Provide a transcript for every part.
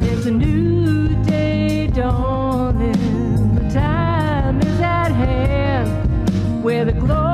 There's a new day dawning. The time is at hand where the glory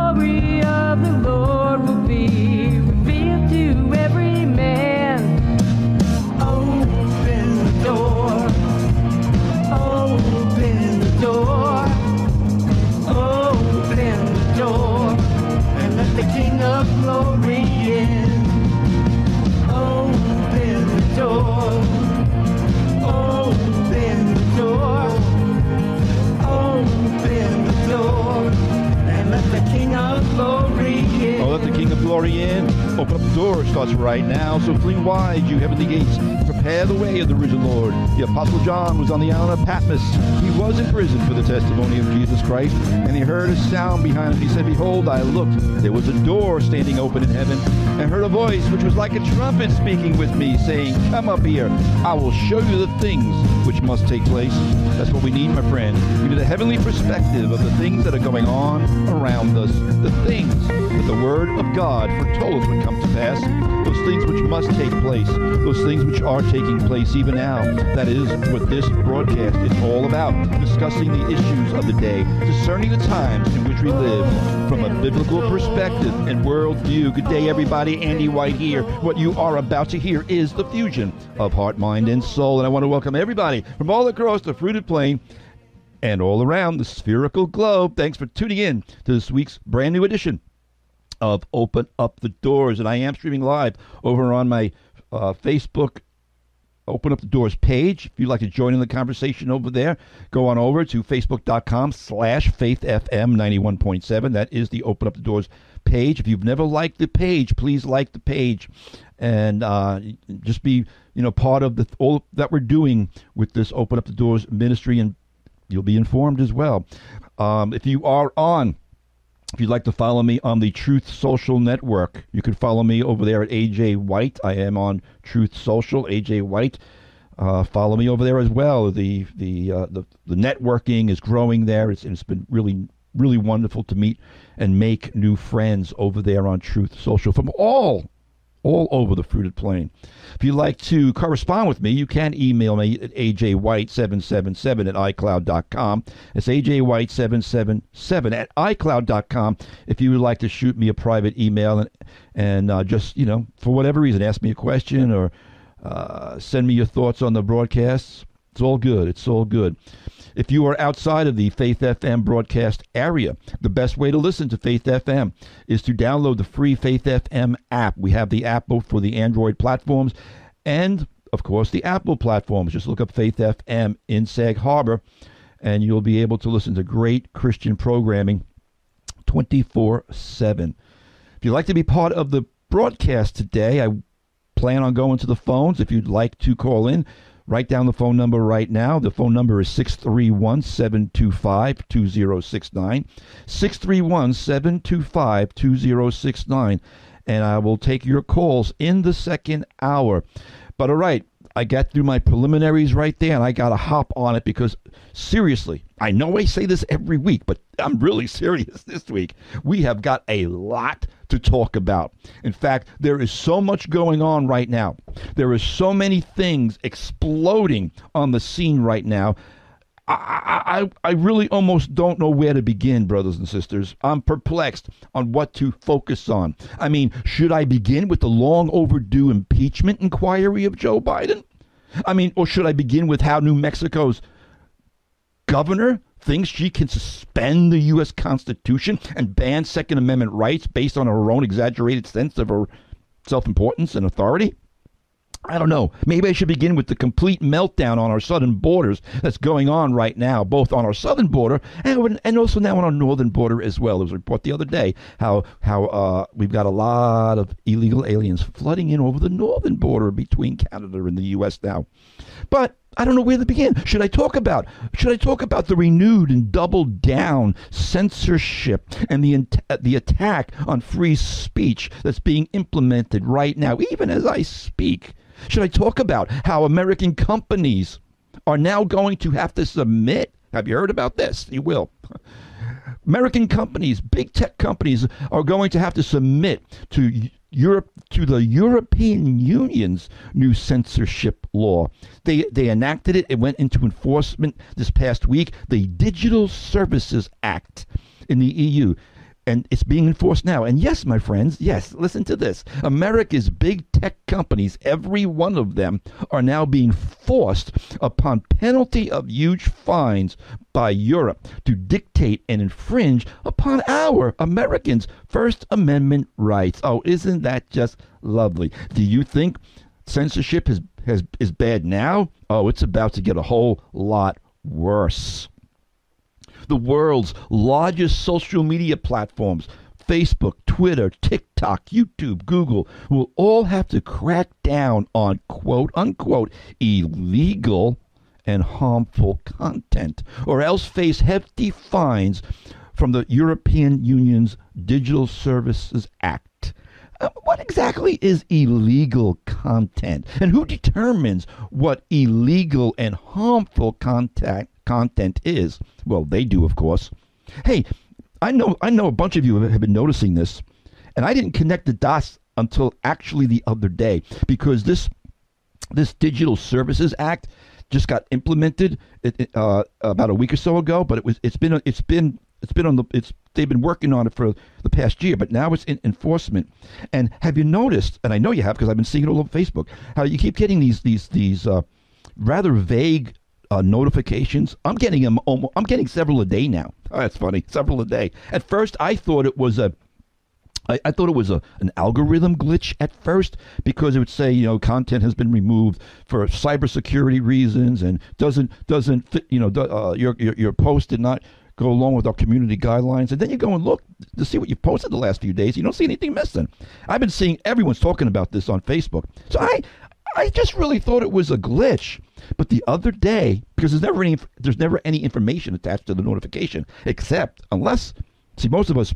in. Open up the door. Starts right now. So fling wide, you heavenly gates. Prepare the way of the risen Lord. The Apostle John was on the island of Patmos. He was in prison for the testimony of Jesus Christ. And he heard a sound behind him. He said, Behold, I looked. There was a door standing open in heaven. And heard a voice which was like a trumpet speaking with me, saying, Come up here. I will show you the things which must take place. That's what we need, my friend. We need a heavenly perspective of the things that are going on around us, the things that the Word of God foretold would come to pass, those things which must take place, those things which are taking place even now. That is what this broadcast is all about, discussing the issues of the day, discerning the times in which we live from a biblical perspective and worldview. Good day, everybody. Andy White here. What you are about to hear is the fusion of heart, mind, and soul. And I want to welcome everybody from all across the fruited plain and all around the spherical globe. Thanks for tuning in to this week's brand new edition of Open Up the Doors. And I am streaming live over on my uh, Facebook Open Up the Doors page. If you'd like to join in the conversation over there, go on over to facebook.com slash faithfm91.7. That is the Open Up the Doors page. If you've never liked the page, please like the page and uh, just be you know part of the all that we're doing with this Open Up the Doors ministry and you'll be informed as well. Um, if you are on if you'd like to follow me on the Truth Social Network, you can follow me over there at AJ White. I am on Truth Social, AJ White. Uh, follow me over there as well. The the uh, the, the networking is growing there. It's, it's been really really wonderful to meet and make new friends over there on Truth Social from all all over the fruited plain. If you'd like to correspond with me, you can email me at ajwhite777 at icloud.com. It's ajwhite777 at icloud.com if you would like to shoot me a private email and, and uh, just, you know, for whatever reason, ask me a question or uh, send me your thoughts on the broadcasts. It's all good. It's all good. If you are outside of the Faith FM broadcast area, the best way to listen to Faith FM is to download the free Faith FM app. We have the app both for the Android platforms and, of course, the Apple platforms. Just look up Faith FM in Sag Harbor, and you'll be able to listen to great Christian programming 24 7. If you'd like to be part of the broadcast today, I plan on going to the phones. If you'd like to call in, Write down the phone number right now. The phone number is 631 725 2069. 631 725 2069. And I will take your calls in the second hour. But all right, I got through my preliminaries right there and I got to hop on it because seriously, I know I say this every week, but I'm really serious this week. We have got a lot to talk about. In fact, there is so much going on right now. There are so many things exploding on the scene right now. I, I, I really almost don't know where to begin, brothers and sisters. I'm perplexed on what to focus on. I mean, should I begin with the long overdue impeachment inquiry of Joe Biden? I mean, or should I begin with how New Mexico's governor thinks she can suspend the U.S. Constitution and ban Second Amendment rights based on her own exaggerated sense of her self importance and authority? I don't know. Maybe I should begin with the complete meltdown on our southern borders that's going on right now, both on our southern border and, and also now on our northern border as well. There was a report the other day how how uh, we've got a lot of illegal aliens flooding in over the northern border between Canada and the U.S. now. But I don't know where to begin. Should I talk about should I talk about the renewed and doubled down censorship and the uh, the attack on free speech that's being implemented right now, even as I speak? Should I talk about how American companies are now going to have to submit? Have you heard about this? You will. American companies, big tech companies, are going to have to submit to Europe to the European Union's new censorship law. They they enacted it. It went into enforcement this past week. The Digital Services Act in the EU and it's being enforced now. And yes, my friends, yes, listen to this. America's big tech companies, every one of them, are now being forced upon penalty of huge fines by Europe to dictate and infringe upon our Americans' First Amendment rights. Oh, isn't that just lovely? Do you think censorship is, has, is bad now? Oh, it's about to get a whole lot worse the world's largest social media platforms, Facebook, Twitter, TikTok, YouTube, Google, will all have to crack down on quote unquote illegal and harmful content, or else face hefty fines from the European Union's Digital Services Act. Uh, what exactly is illegal content? And who determines what illegal and harmful content content is. Well, they do, of course. Hey, I know I know a bunch of you have been noticing this, and I didn't connect the dots until actually the other day because this this Digital Services Act just got implemented uh, about a week or so ago. But it was it's been it's been it's been on the it's they've been working on it for the past year, but now it's in enforcement. And have you noticed? And I know you have because I've been seeing it all over Facebook. How you keep getting these these these uh, rather vague uh, notifications. I'm getting them. Almost, I'm getting several a day now. Oh, that's funny. Several a day. At first, I thought it was a. I, I thought it was a an algorithm glitch at first because it would say you know content has been removed for cybersecurity reasons and doesn't doesn't fit, you know uh, your, your your post did not go along with our community guidelines. And then you go and look to see what you've posted the last few days. You don't see anything missing. I've been seeing everyone's talking about this on Facebook. So I, I just really thought it was a glitch. But the other day, because there's never any there's never any information attached to the notification, except unless see most of us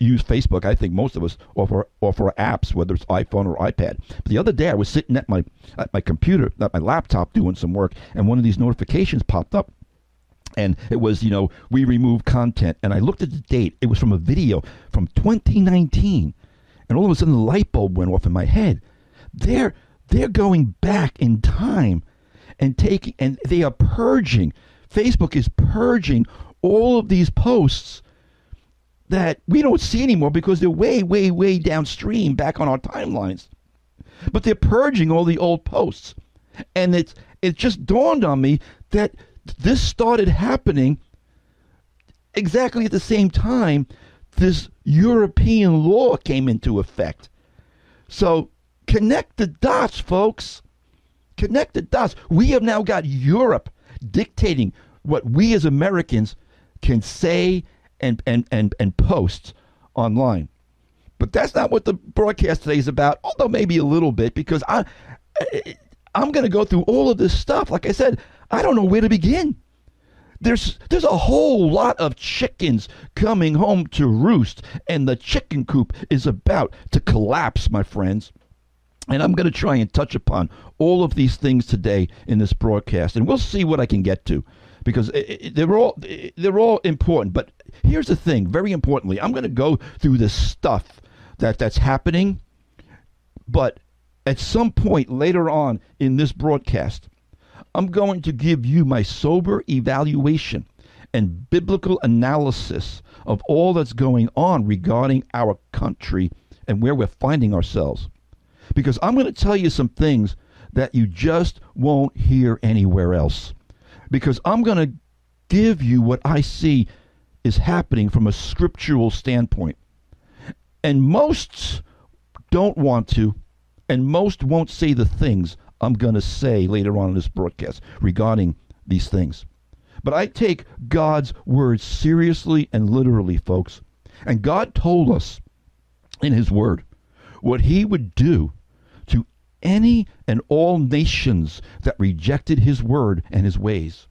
use Facebook. I think most of us offer offer apps, whether it's iPhone or iPad. But the other day, I was sitting at my at my computer, at my laptop, doing some work, and one of these notifications popped up. And it was, you know, we remove content. And I looked at the date. It was from a video from 2019. And all of a sudden, the light bulb went off in my head. They're they're going back in time and taking and they are purging. Facebook is purging all of these posts that we don't see anymore because they're way, way, way downstream back on our timelines. But they're purging all the old posts. And it's it just dawned on me that this started happening exactly at the same time this European law came into effect. So Connect the dots, folks. Connect the dots. We have now got Europe dictating what we as Americans can say and, and, and, and post online. But that's not what the broadcast today is about, although maybe a little bit, because I, I'm going to go through all of this stuff. Like I said, I don't know where to begin. There's there's a whole lot of chickens coming home to roost, and the chicken coop is about to collapse, my friends. And I'm going to try and touch upon all of these things today in this broadcast, and we'll see what I can get to, because they're all they're all important. But here's the thing: very importantly, I'm going to go through the stuff that that's happening, but at some point later on in this broadcast, I'm going to give you my sober evaluation and biblical analysis of all that's going on regarding our country and where we're finding ourselves because I'm going to tell you some things that you just won't hear anywhere else. Because I'm going to give you what I see is happening from a scriptural standpoint. And most don't want to, and most won't say the things I'm going to say later on in this broadcast regarding these things. But I take God's word seriously and literally, folks. And God told us in His word what He would do any and all nations that rejected his word and his ways.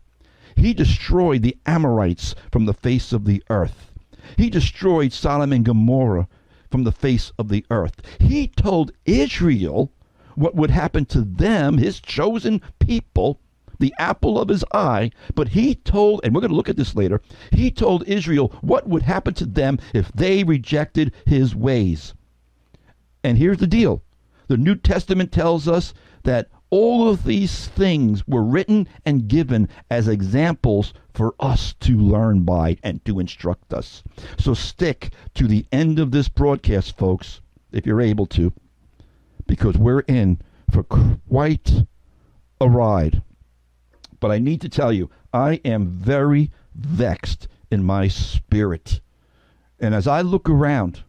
He destroyed the Amorites from the face of the earth. He destroyed Sodom and Gomorrah from the face of the earth. He told Israel what would happen to them, his chosen people, the apple of his eye. But he told, and we're going to look at this later, he told Israel what would happen to them if they rejected his ways. And here's the deal the New Testament tells us that all of these things were written and given as examples for us to learn by and to instruct us. So stick to the end of this broadcast, folks, if you're able to, because we're in for quite a ride. But I need to tell you, I am very vexed in my spirit. And as I look around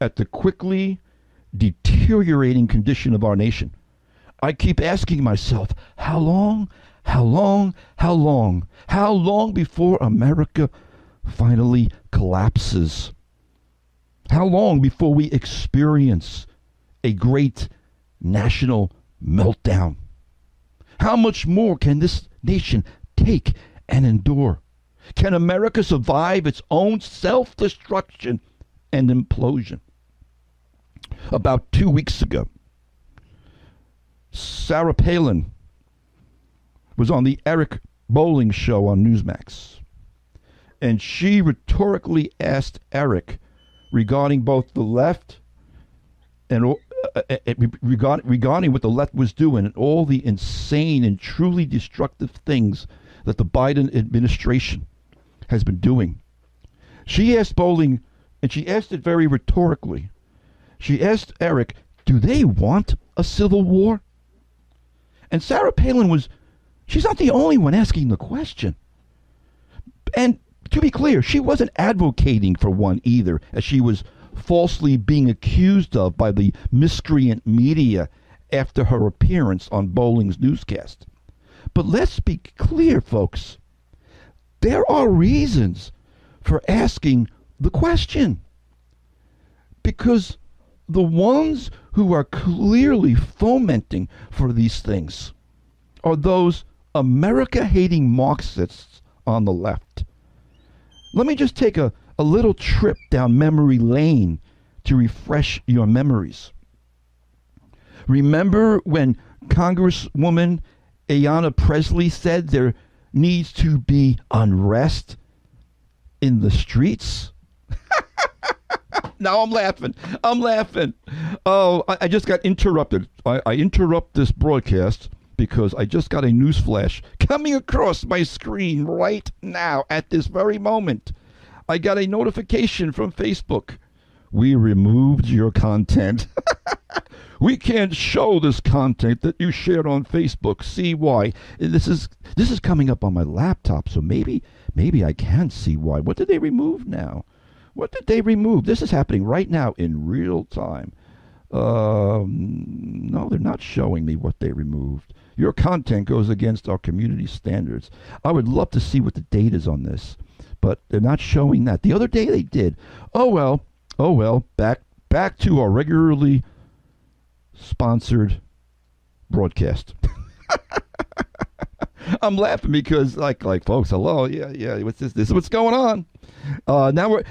at the quickly deteriorating condition of our nation, I keep asking myself, how long, how long, how long, how long before America finally collapses? How long before we experience a great national meltdown? How much more can this nation take and endure? Can America survive its own self destruction and implosion? About two weeks ago, Sarah Palin was on the Eric Bolling show on Newsmax. And she rhetorically asked Eric regarding both the left and uh, uh, uh regarding, what the left was doing and all the insane and truly destructive things that the Biden administration has been doing. She asked Bolling, and she asked it very rhetorically. She asked Eric, Do they want a civil war? And Sarah Palin was, she's not the only one asking the question. And to be clear, she wasn't advocating for one either, as she was falsely being accused of by the miscreant media after her appearance on Bolling's newscast. But let's be clear, folks. There are reasons for asking the question. Because the ones who are clearly fomenting for these things are those America hating Marxists on the left. Let me just take a, a little trip down memory lane to refresh your memories. Remember when Congresswoman Ayanna Pressley said there needs to be unrest in the streets? now I'm laughing. I'm laughing. Oh, I, I just got interrupted. I, I, interrupt this broadcast because I just got a news flash coming across my screen right now at this very moment. I got a notification from Facebook. We removed your content. we can't show this content that you shared on Facebook. See why? This is this is coming up on my laptop, so maybe maybe I can see why. What did they remove now? What did they remove? This is happening right now in real time. Um, no, they're not showing me what they removed. Your content goes against our community standards. I would love to see what the date is on this, but they're not showing that. The other day they did. Oh well. Oh well. Back back to our regularly sponsored broadcast. I'm laughing because, like, like folks, hello, yeah, yeah, what's this? This is what's going on. Uh, now we're,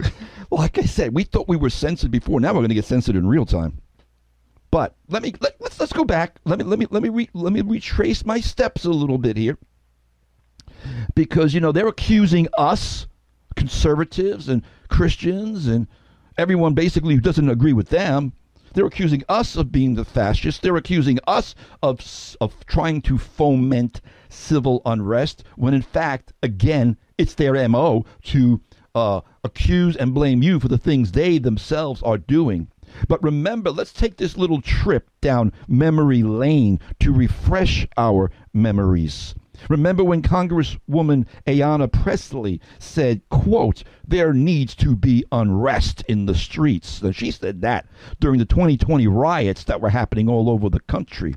like I said, we thought we were censored before. Now we're going to get censored in real time. But let me let, let's let's go back. Let me let me let me re, let me retrace my steps a little bit here, because you know they're accusing us, conservatives and Christians and everyone basically who doesn't agree with them they're accusing us of being the fascists. They're accusing us of, of trying to foment civil unrest, when in fact, again, it's their MO to uh, accuse and blame you for the things they themselves are doing. But remember, let's take this little trip down memory lane to refresh our memories. Remember when Congresswoman Ayanna Pressley said, quote, there needs to be unrest in the streets. she said that during the 2020 riots that were happening all over the country.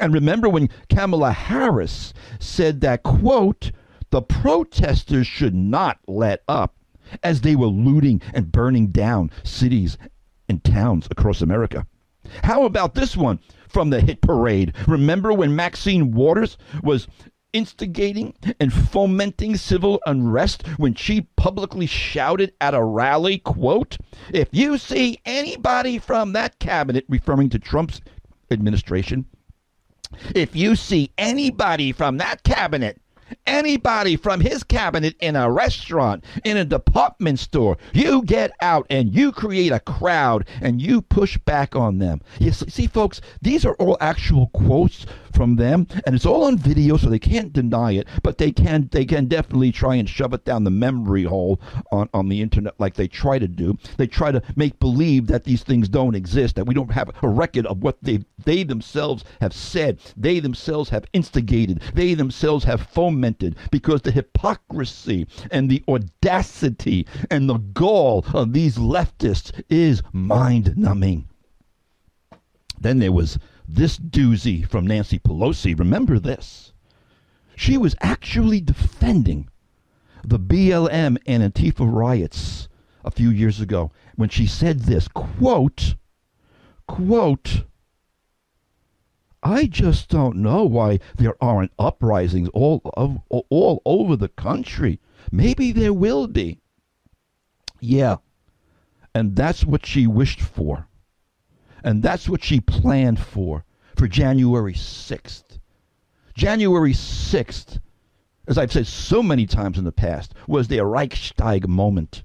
And remember when Kamala Harris said that, quote, the protesters should not let up as they were looting and burning down cities and towns across America. How about this one from the hit parade? Remember when Maxine Waters was instigating and fomenting civil unrest when she publicly shouted at a rally, quote, if you see anybody from that cabinet referring to Trump's administration, if you see anybody from that cabinet Anybody from his cabinet in a restaurant, in a department store, you get out and you create a crowd and you push back on them. You see, folks, these are all actual quotes from them, and it's all on video, so they can't deny it. But they can they can definitely try and shove it down the memory hole on, on the internet, like they try to do. They try to make believe that these things don't exist, that we don't have a record of what they they themselves have said, they themselves have instigated, they themselves have fomented, because the hypocrisy and the audacity and the gall of these leftists is mind numbing. Then there was this doozy from Nancy Pelosi. Remember this. She was actually defending the BLM and Antifa riots a few years ago when she said this quote, quote, I just don't know why there aren't uprisings all, all, all over the country. Maybe there will be. Yeah. And that's what she wished for. And that's what she planned for, for January 6th. January 6th, as I've said so many times in the past, was their Reichstag moment.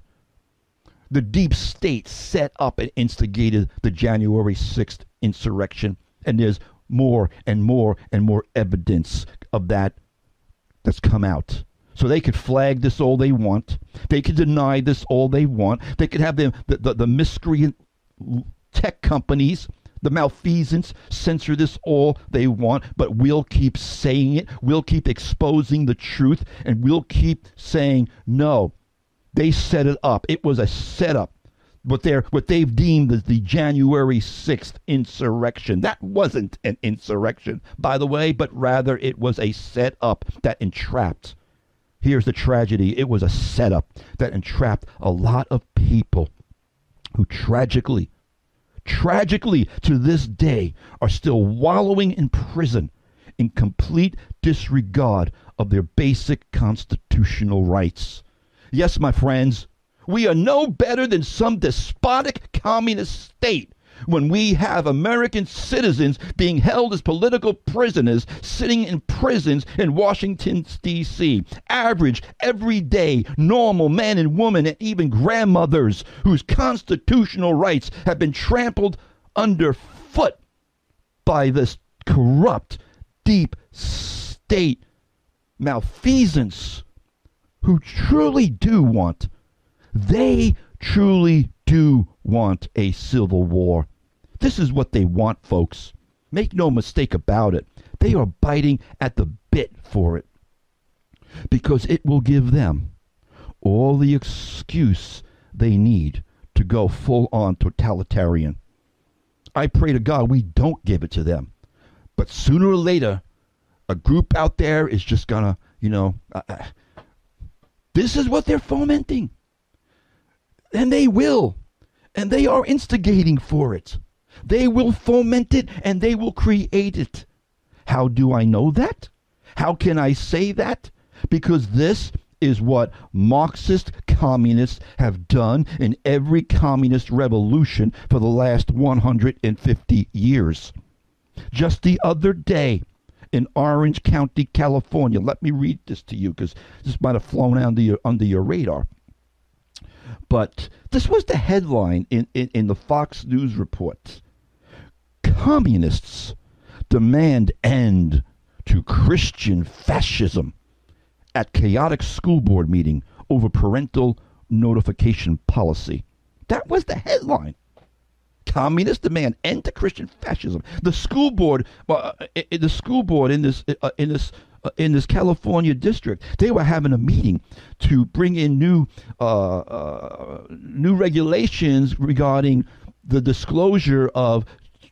The deep state set up and instigated the January 6th insurrection. And there's more and more and more evidence of that that's come out. So they could flag this all they want. They could deny this all they want. They could have the, the, the, the miscreant tech companies, the malfeasance, censor this all they want, but we'll keep saying it. We'll keep exposing the truth, and we'll keep saying, no, they set it up. It was a setup what they're what they've deemed as the January 6th insurrection. That wasn't an insurrection, by the way, but rather it was a setup that entrapped. Here's the tragedy. It was a setup that entrapped a lot of people who tragically tragically to this day are still wallowing in prison in complete disregard of their basic constitutional rights. Yes, my friends, we are no better than some despotic communist state when we have American citizens being held as political prisoners sitting in prisons in Washington, D.C. Average, everyday, normal men and women, and even grandmothers whose constitutional rights have been trampled underfoot by this corrupt, deep state malfeasance who truly do want they truly do want a civil war. This is what they want, folks. Make no mistake about it. They are biting at the bit for it because it will give them all the excuse they need to go full on totalitarian. I pray to God we don't give it to them. But sooner or later, a group out there is just going to, you know, uh, uh, this is what they're fomenting. And they will. And they are instigating for it. They will foment it and they will create it. How do I know that? How can I say that? Because this is what Marxist communists have done in every communist revolution for the last 150 years. Just the other day in Orange County, California, let me read this to you because this might have flown under your, under your radar. But this was the headline in, in, in the Fox News report. Communists demand end to Christian fascism at chaotic school board meeting over parental notification policy. That was the headline. Communists demand end to Christian fascism. The school board, uh, the school board in this uh, in this uh, in this California district, they were having a meeting to bring in new uh, uh, new regulations regarding the disclosure of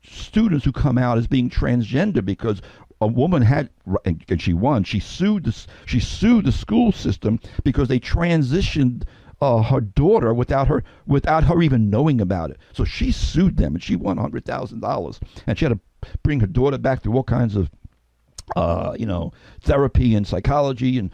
students who come out as being transgender because a woman had and she won. She sued this she sued the school system because they transitioned uh, her daughter without her without her even knowing about it. So she sued them and she won $100000 and she had to bring her daughter back through all kinds of uh, you know, therapy and psychology and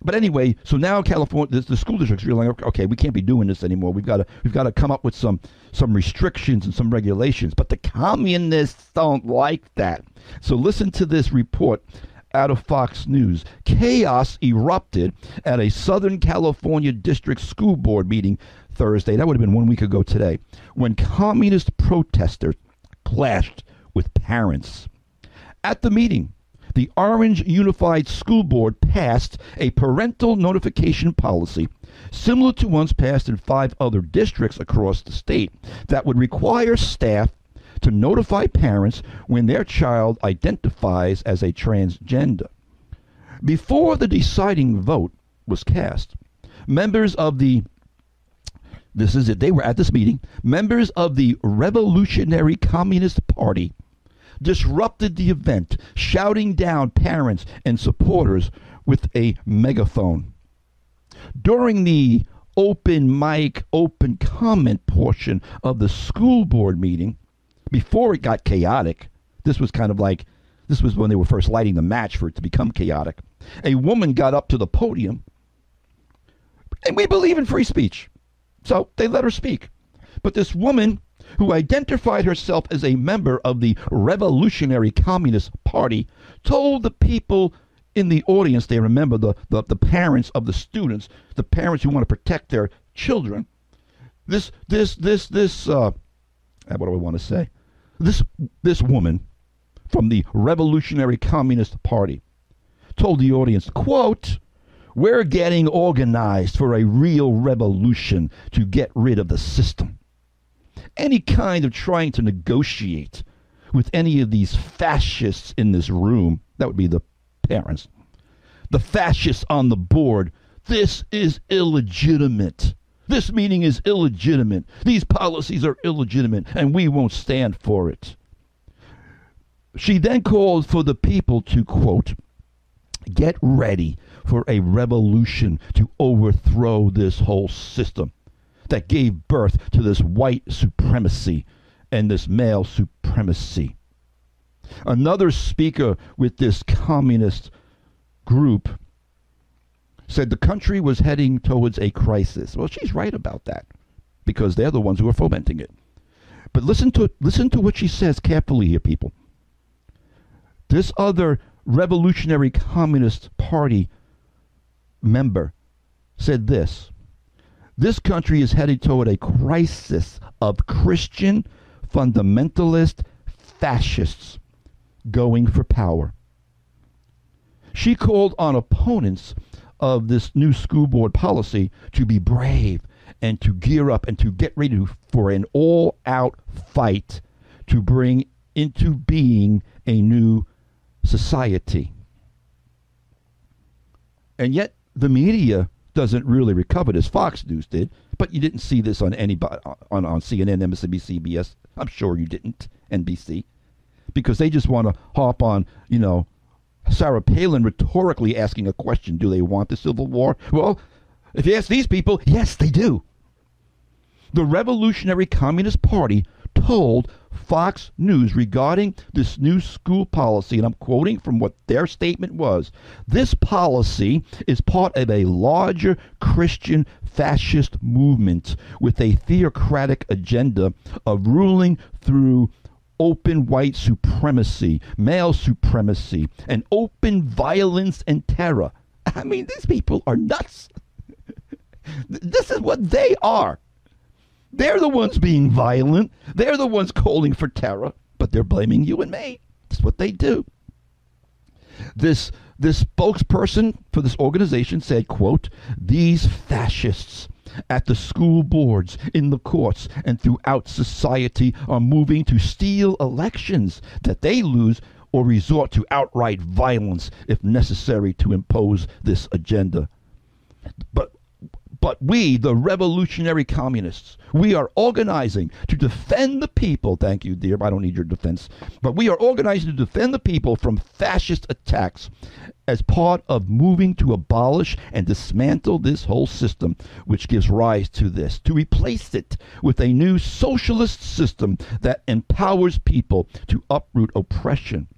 but anyway, so now California, the, the school districts like, okay, we can't be doing this anymore. We've got to, we've got to come up with some, some restrictions and some regulations. But the communists don't like that. So listen to this report out of Fox News. Chaos erupted at a Southern California District School Board meeting Thursday. That would have been one week ago today, when communist protesters clashed with parents. At the meeting, the Orange Unified School Board passed a parental notification policy similar to ones passed in five other districts across the state that would require staff to notify parents when their child identifies as a transgender. Before the deciding vote was cast, members of the this is it, they were at this meeting, members of the Revolutionary Communist Party disrupted the event, shouting down parents and supporters with a megaphone. During the open mic, open comment portion of the school board meeting, before it got chaotic, this was kind of like this was when they were first lighting the match for it to become chaotic. A woman got up to the podium, and we believe in free speech. So they let her speak. But this woman, who identified herself as a member of the Revolutionary Communist Party, told the people in the audience, they remember the, the, the parents of the students, the parents who want to protect their children. This, this, this, this, uh, what do I want to say? This, this woman from the Revolutionary Communist Party told the audience, quote, we're getting organized for a real revolution to get rid of the system. Any kind of trying to negotiate with any of these fascists in this room, that would be the parents, the fascists on the board, this is illegitimate. This meeting is illegitimate. These policies are illegitimate, and we won't stand for it. She then called for the people to, quote, get ready for a revolution to overthrow this whole system that gave birth to this white supremacy and this male supremacy. Another speaker with this communist group said the country was heading towards a crisis. Well, she's right about that because they're the ones who are fomenting it. But listen to listen to what she says carefully here, people. This other Revolutionary Communist Party member said this This country is headed toward a crisis of Christian fundamentalist fascists going for power. She called on opponents of this new school board policy to be brave and to gear up and to get ready for an all out fight to bring into being a new society. And yet, the media doesn't really recover this. Fox News did, but you didn't see this on anybody on, on CNN, MSNBC, CBS. I'm sure you didn't, NBC, because they just want to hop on, you know, Sarah Palin rhetorically asking a question Do they want the Civil War? Well, if you ask these people, yes, they do. The Revolutionary Communist Party told Fox News regarding this new school policy, and I'm quoting from what their statement was this policy is part of a larger Christian fascist movement with a theocratic agenda of ruling through open white supremacy, male supremacy, and open violence and terror. I mean, these people are nuts. this is what they are. They're the ones being violent. They're the ones calling for terror, but they're blaming you and me. That's what they do. This this spokesperson for this organization said, quote, these fascists at the school boards, in the courts, and throughout society are moving to steal elections that they lose or resort to outright violence if necessary to impose this agenda. But but we, the revolutionary communists, we are organizing to defend the people. Thank you, dear. I don't need your defense. But we are organizing to defend the people from fascist attacks as part of moving to abolish and dismantle this whole system, which gives rise to this, to replace it with a new socialist system that empowers people to uproot oppression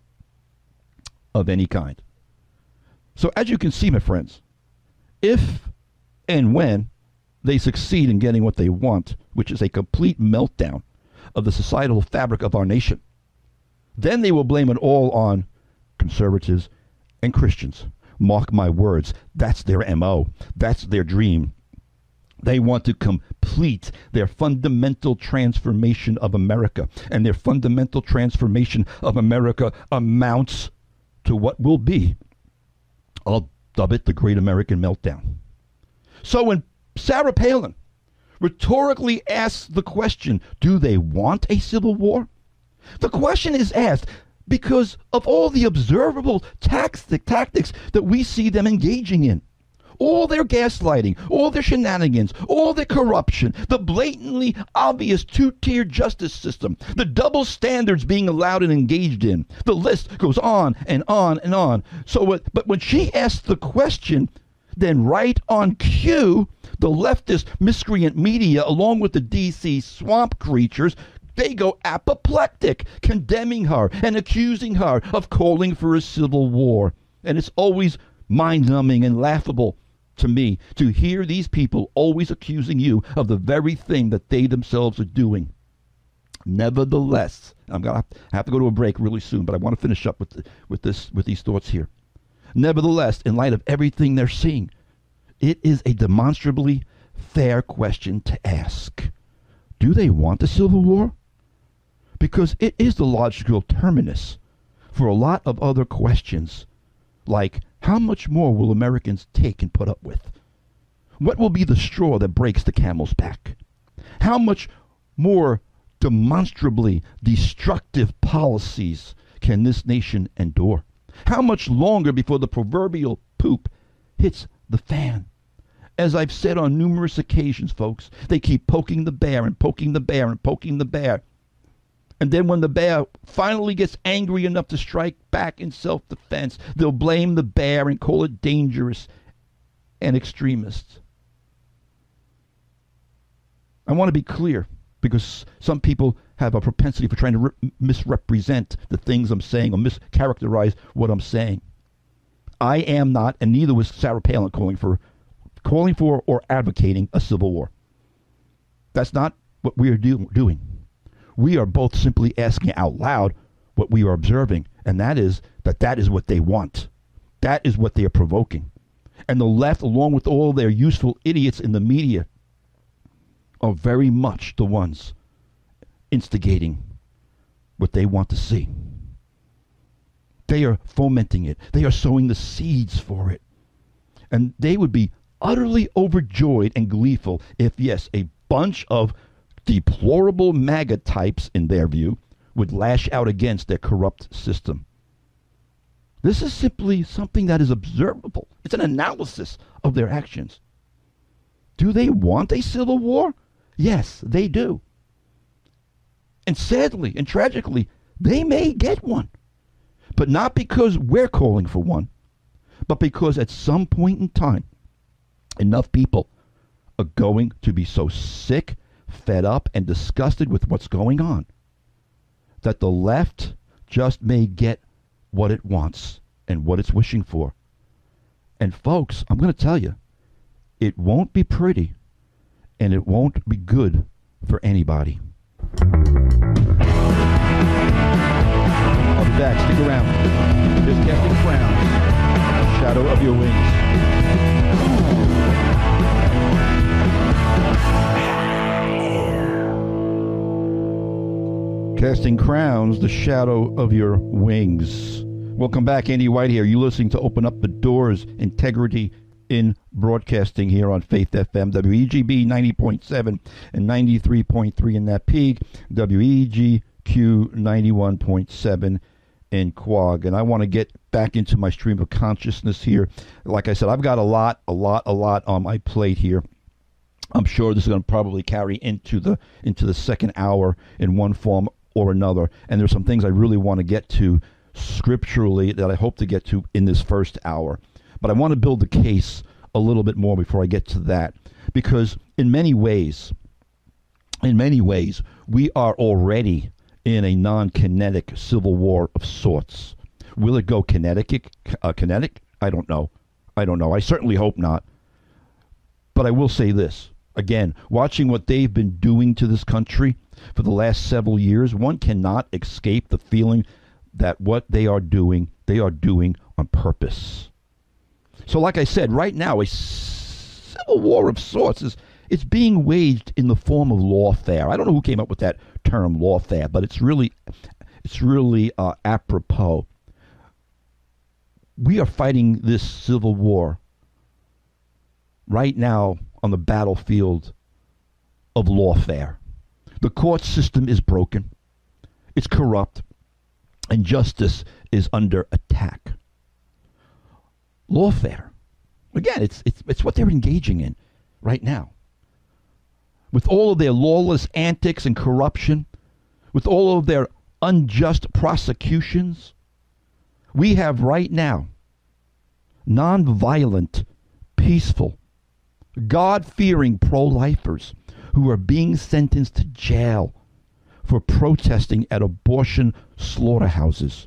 of any kind. So, as you can see, my friends, if and when they succeed in getting what they want, which is a complete meltdown of the societal fabric of our nation, then they will blame it all on conservatives and Christians. Mark my words, that's their MO. That's their dream. They want to complete their fundamental transformation of America. And their fundamental transformation of America amounts to what will be, I'll dub it the Great American Meltdown. So when Sarah Palin rhetorically asks the question, do they want a civil war? The question is asked because of all the observable tactics that we see them engaging in all their gaslighting, all their shenanigans, all their corruption, the blatantly obvious two tier justice system, the double standards being allowed and engaged in. The list goes on and on and on. So, but when she asks the question, then right on cue, the leftist miscreant media, along with the DC swamp creatures, they go apoplectic, condemning her and accusing her of calling for a civil war. And it's always mind numbing and laughable to me to hear these people always accusing you of the very thing that they themselves are doing. Nevertheless, I'm gonna have to go to a break really soon, but I want to finish up with with this with these thoughts here. Nevertheless, in light of everything they're seeing, it is a demonstrably fair question to ask. Do they want a civil war? Because it is the logical terminus for a lot of other questions, like how much more will Americans take and put up with? What will be the straw that breaks the camel's back? How much more demonstrably destructive policies can this nation endure? How much longer before the proverbial poop hits the fan? As I've said on numerous occasions, folks, they keep poking the bear and poking the bear and poking the bear. And then when the bear finally gets angry enough to strike back in self defense, they'll blame the bear and call it dangerous and extremist. I want to be clear because some people have a propensity for trying to re- misrepresent the things I'm saying or mischaracterize what I'm saying. I am not, and neither was Sarah Palin calling for, calling for or advocating a civil war. That's not what we are do- doing we are both simply asking out loud what we are observing, and that is that that is what they want. That is what they are provoking. And the left, along with all their useful idiots in the media, are very much the ones instigating what they want to see. They are fomenting it, they are sowing the seeds for it. And they would be utterly overjoyed and gleeful if, yes, a bunch of deplorable MAGA types, in their view, would lash out against their corrupt system. This is simply something that is observable. It's an analysis of their actions. Do they want a civil war? Yes, they do. And sadly and tragically, they may get one. But not because we're calling for one, but because at some point in time, enough people are going to be so sick fed up and disgusted with what's going on that the left just may get what it wants and what it's wishing for. And folks, I'm going to tell you, it won't be pretty and it won't be good for anybody. Back. Stick around. Just casting crowns, shadow of your wings. Casting crowns, the shadow of your wings. Welcome back, Andy White here. You listening to Open Up the Doors, Integrity in Broadcasting here on Faith FM, WEGB 90.7 and 93.3 in Napeague, WEGQ 91.7 in Quogue. And I want to get back into my stream of consciousness here. Like I said, I've got a lot, a lot, a lot on my plate here. I'm sure this is going to probably carry into the into the second hour in one form or another. And there's some things I really want to get to scripturally that I hope to get to in this first hour. But I want to build the case a little bit more before I get to that. Because in many ways, in many ways, we are already in a non kinetic civil war of sorts. Will it go kinetic? Uh, kinetic? I don't know. I don't know. I certainly hope not. But I will say this again, watching what they've been doing to this country for the last several years, one cannot escape the feeling that what they are doing they are doing on purpose. So, like I said, right now, a civil war of sorts is it's being waged in the form of lawfare. I don't know who came up with that term lawfare, but it's really it's really uh, apropos. We are fighting this civil war right now on the battlefield of lawfare. The court system is broken, it's corrupt, and justice is under attack. Lawfare. Again, it's, it's, it's what they're engaging in right now. With all of their lawless antics and corruption, with all of their unjust prosecutions, we have right now nonviolent, peaceful, God fearing pro lifers who are being sentenced to jail for protesting at abortion slaughterhouses.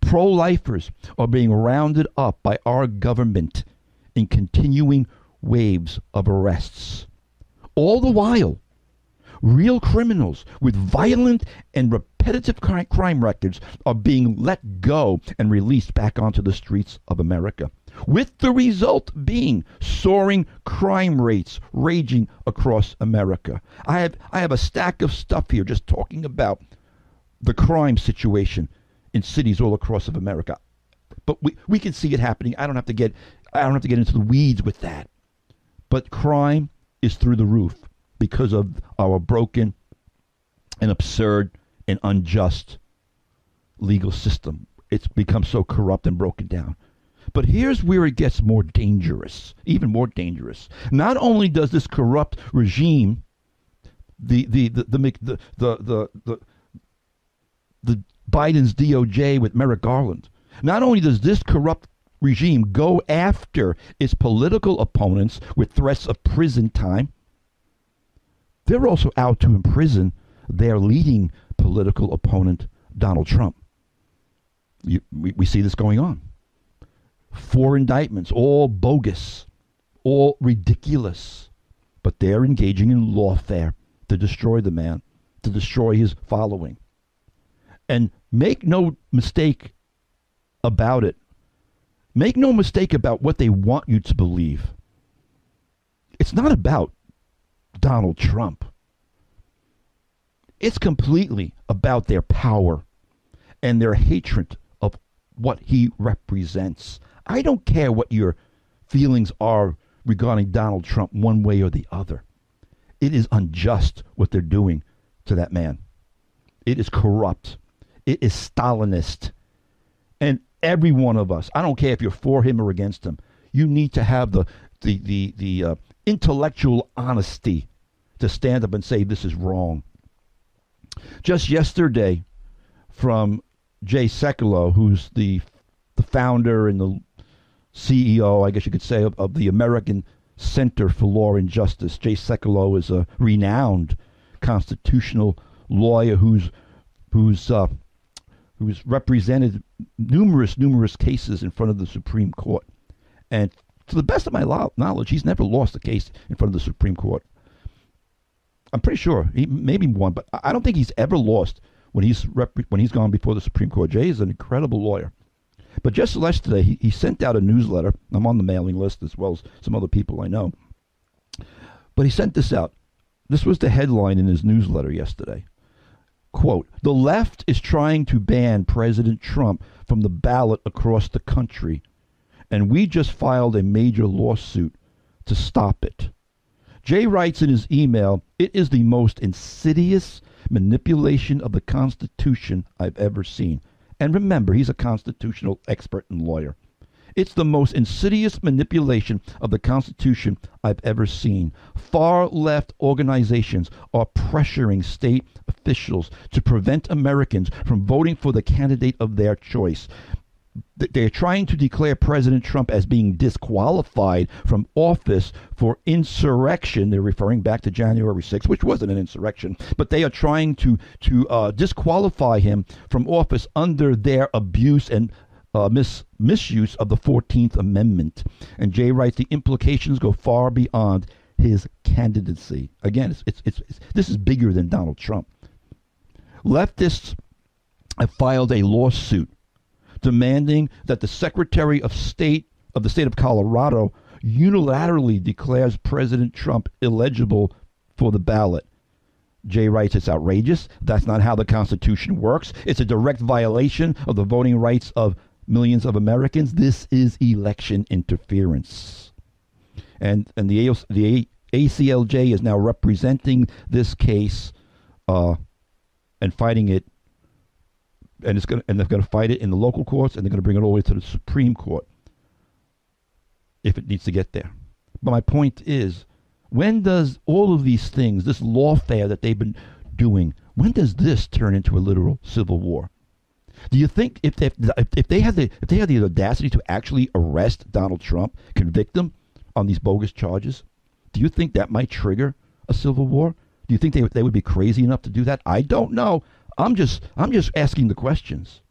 Pro lifers are being rounded up by our government in continuing waves of arrests. All the while, real criminals with violent and repetitive crime records are being let go and released back onto the streets of America with the result being soaring crime rates raging across America. I have I have a stack of stuff here just talking about the crime situation in cities all across of America. But we, we can see it happening. I don't have to get I don't have to get into the weeds with that. But crime is through the roof because of our broken and absurd and unjust legal system. It's become so corrupt and broken down. But here's where it gets more dangerous, even more dangerous. Not only does this corrupt regime, the the the the the the, the, the, Biden's DOJ with Merrick Garland, not only does this corrupt regime go after its political opponents with threats of prison time, they're also out to imprison their leading political opponent, Donald Trump. You, we, we see this going on four indictments, all bogus, all ridiculous. But they're engaging in lawfare to destroy the man, to destroy his following. And make no mistake about it. Make no mistake about what they want you to believe. It's not about Donald Trump. It's completely about their power and their hatred of what he represents. I don't care what your feelings are regarding Donald Trump one way or the other. It is unjust what they're doing to that man. It is corrupt. It is Stalinist. And every one of us, I don't care if you're for him or against him, you need to have the the the the uh, intellectual honesty to stand up and say this is wrong. Just yesterday, from Jay Sekulow, who's the the founder and the CEO, I guess you could say, of, of the American Center for Law and Justice. Jay Sekulow is a renowned constitutional lawyer who's who's uh, who's represented numerous numerous cases in front of the Supreme Court, and to the best of my lo- knowledge, he's never lost a case in front of the Supreme Court. I'm pretty sure he maybe won, but I don't think he's ever lost when he's rep- when he's gone before the Supreme Court. Jay is an incredible lawyer. But just yesterday, he, he sent out a newsletter. I'm on the mailing list as well as some other people I know. But he sent this out. This was the headline in his newsletter yesterday. Quote, the left is trying to ban President Trump from the ballot across the country, and we just filed a major lawsuit to stop it. Jay writes in his email, it is the most insidious manipulation of the Constitution I've ever seen. And remember, he's a constitutional expert and lawyer. It's the most insidious manipulation of the Constitution I've ever seen. Far left organizations are pressuring state officials to prevent Americans from voting for the candidate of their choice they're trying to declare President Trump as being disqualified from office for insurrection. They're referring back to January 6th, which wasn't an insurrection, but they are trying to to uh, disqualify him from office under their abuse and uh, mis- misuse of the 14th Amendment. And Jay writes the implications go far beyond his candidacy. Again, it's, it's, it's, it's this is bigger than Donald Trump. Leftists have filed a lawsuit demanding that the Secretary of State of the state of Colorado unilaterally declares President Trump illegible for the ballot. Jay writes, it's outrageous. That's not how the Constitution works. It's a direct violation of the voting rights of millions of Americans. This is election interference. And, and the, AOC, the ACLJ is now representing this case uh, and fighting it. And, it's gonna, and they're going to fight it in the local courts and they're going to bring it all the way to the Supreme Court if it needs to get there. But my point is, when does all of these things, this lawfare that they've been doing, when does this turn into a literal civil war? Do you think if they, if they had the if they had the audacity to actually arrest Donald Trump, convict him on these bogus charges, do you think that might trigger a civil war? Do you think they they would be crazy enough to do that? I don't know. I'm just I'm just asking the questions.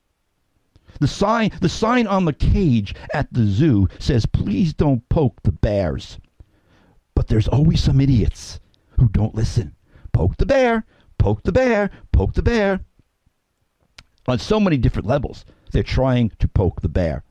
The sign the sign on the cage at the zoo says please don't poke the bears. But there's always some idiots who don't listen. Poke the bear, poke the bear, poke the bear. On so many different levels, they're trying to poke the bear.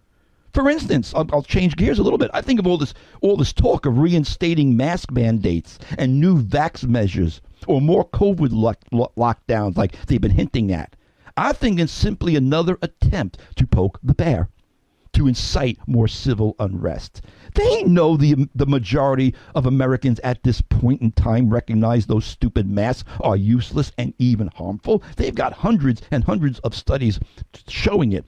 For instance, I'll, I'll, change gears a little bit. I think of all this all this talk of reinstating mask mandates and new vax measures or more COVID lock, lockdowns like they've been hinting at. I think it's simply another attempt to poke the bear, to incite more civil unrest. They know the, the majority of Americans at this point in time recognize those stupid masks are useless and even harmful. They've got hundreds and hundreds of studies showing it.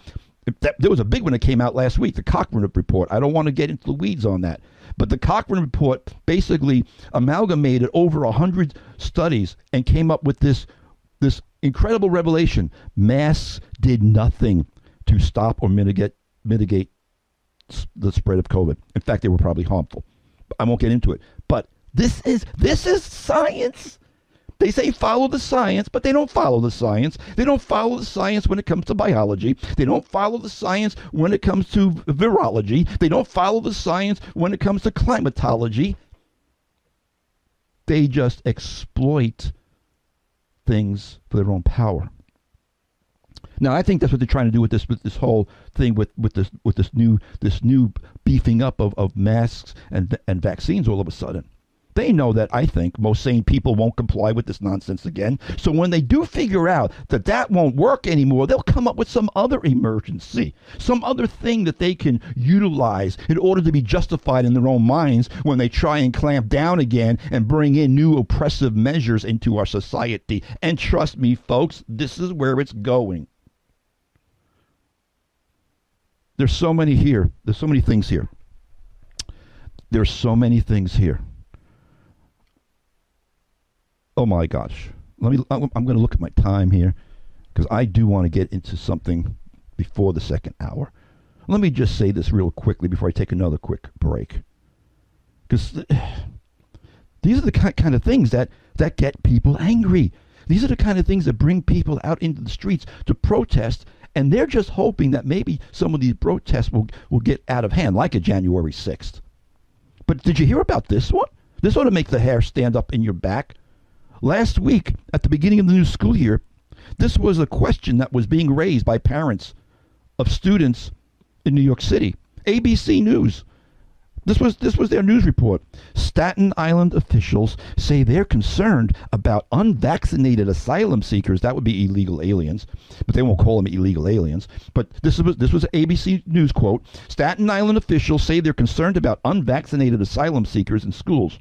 There was a big one that came out last week, the Cochrane report. I don't want to get into the weeds on that. But the Cochrane report basically amalgamated over 100 studies and came up with this, this incredible revelation. Masks did nothing to stop or mitigate, mitigate the spread of COVID. In fact, they were probably harmful. I won't get into it. But this is this is science. They say follow the science, but they don't follow the science. They don't follow the science when it comes to biology. They don't follow the science when it comes to virology. They don't follow the science when it comes to climatology. They just exploit things for their own power. Now, I think that's what they're trying to do with this with this whole thing with, with this with this new this new beefing up of, of masks and and vaccines all of a sudden. They know that I think most sane people won't comply with this nonsense again. So when they do figure out that that won't work anymore, they'll come up with some other emergency, some other thing that they can utilize in order to be justified in their own minds when they try and clamp down again and bring in new oppressive measures into our society. And trust me, folks, this is where it's going. There's so many here. There's so many things here. There's so many things here. Oh my gosh. Let me I'm going to look at my time here because I do want to get into something before the second hour. Let me just say this real quickly before I take another quick break. Cuz these are the kind of things that that get people angry. These are the kind of things that bring people out into the streets to protest and they're just hoping that maybe some of these protests will, will get out of hand, like a January 6th. But did you hear about this one? This ought to make the hair stand up in your back. Last week, at the beginning of the new school year, this was a question that was being raised by parents of students in New York City. ABC News this was this was their news report. Staten Island officials say they're concerned about unvaccinated asylum seekers. That would be illegal aliens, but they won't call them illegal aliens. But this was this was ABC News quote. Staten Island officials say they're concerned about unvaccinated asylum seekers in schools.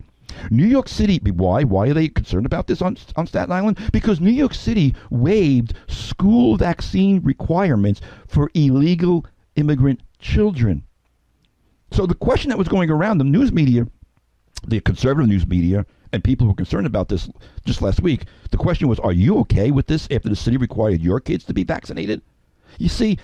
New York City, why? Why are they concerned about this on, on Staten Island? Because New York City waived school vaccine requirements for illegal immigrant children. So the question that was going around the news media, the conservative news media, and people who were concerned about this just last week, the question was, are you okay with this after the city required your kids to be vaccinated? You see,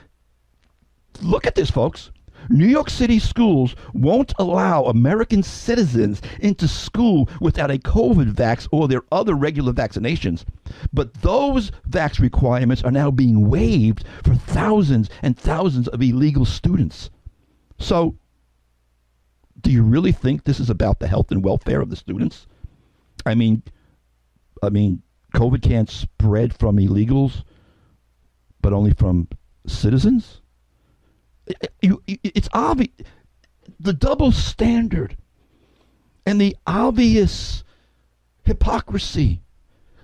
look at this, folks. New York City schools won't allow American citizens into school without a COVID vax or their other regular vaccinations. But those vax requirements are now being waived for thousands and thousands of illegal students. So do you really think this is about the health and welfare of the students? I mean, I mean, COVID can't spread from illegals, but only from citizens. You, it's obvious. The double standard and the obvious hypocrisy.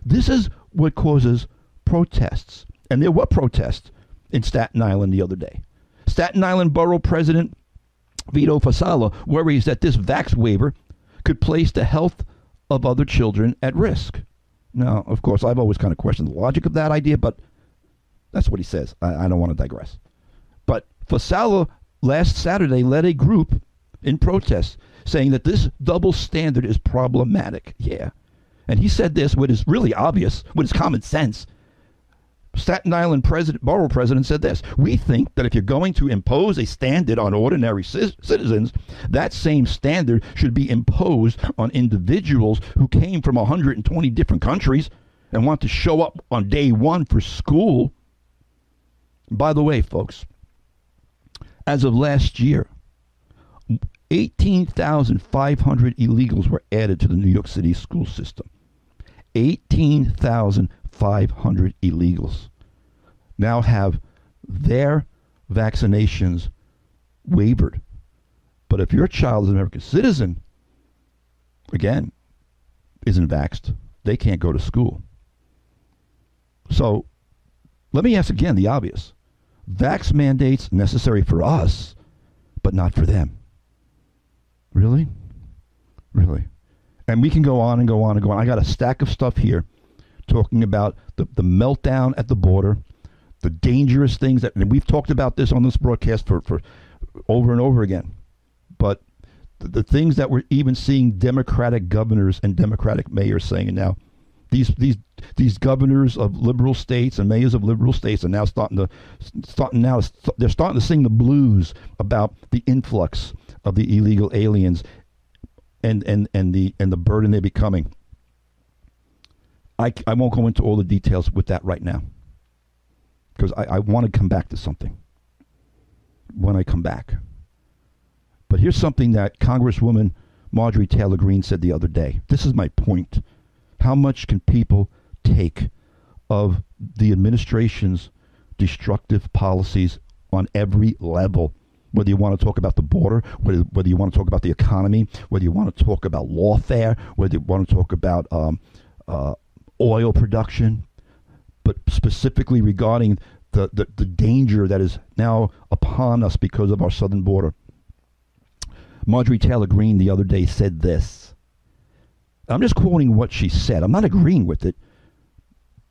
This is what causes protests. And there were protests in Staten Island the other day. Staten Island Borough President Vito Fossella worries that this vax waiver could place the health of other children at risk. Now, of course, I've always kind of questioned the logic of that idea, but that's what he says. I, I don't want to digress. But Fossella last Saturday led a group in protest saying that this double standard is problematic. Yeah. And he said this, what is really obvious, what is common sense. Staten Island president, borough president said this We think that if you're going to impose a standard on ordinary c- citizens, that same standard should be imposed on individuals who came from 120 different countries and want to show up on day one for school. By the way, folks, as of last year, 18,500 illegals were added to the New York City school system. 18,500 illegals now have their vaccinations wavered. But if your child is an American citizen, again, isn't vaxxed, they can't go to school. So let me ask again the obvious. Vax mandates necessary for us, but not for them. Really? Really? And we can go on and go on and go on. I got a stack of stuff here talking about the, the meltdown at the border, the dangerous things that, and we've talked about this on this broadcast for, for over and over again. But the, the things that we're even seeing Democratic governors and Democratic mayors saying now, these these these governors of liberal states and mayors of liberal states are now starting to starting now they're starting to sing the blues about the influx of the illegal aliens and and and the and the burden they're becoming. I, I won't go into all the details with that right now because I, I want to come back to something when I come back. But here's something that Congresswoman Marjorie Taylor Greene said the other day. This is my point. How much can people take of the administration's destructive policies on every level? Whether you want to talk about the border, whether, whether you want to talk about the economy, whether you want to talk about lawfare, whether you want to talk about um, uh, oil production, but specifically regarding the, the, the danger that is now upon us because of our southern border. Marjorie Taylor Greene the other day said this. I'm just quoting what she said. I'm not agreeing with it,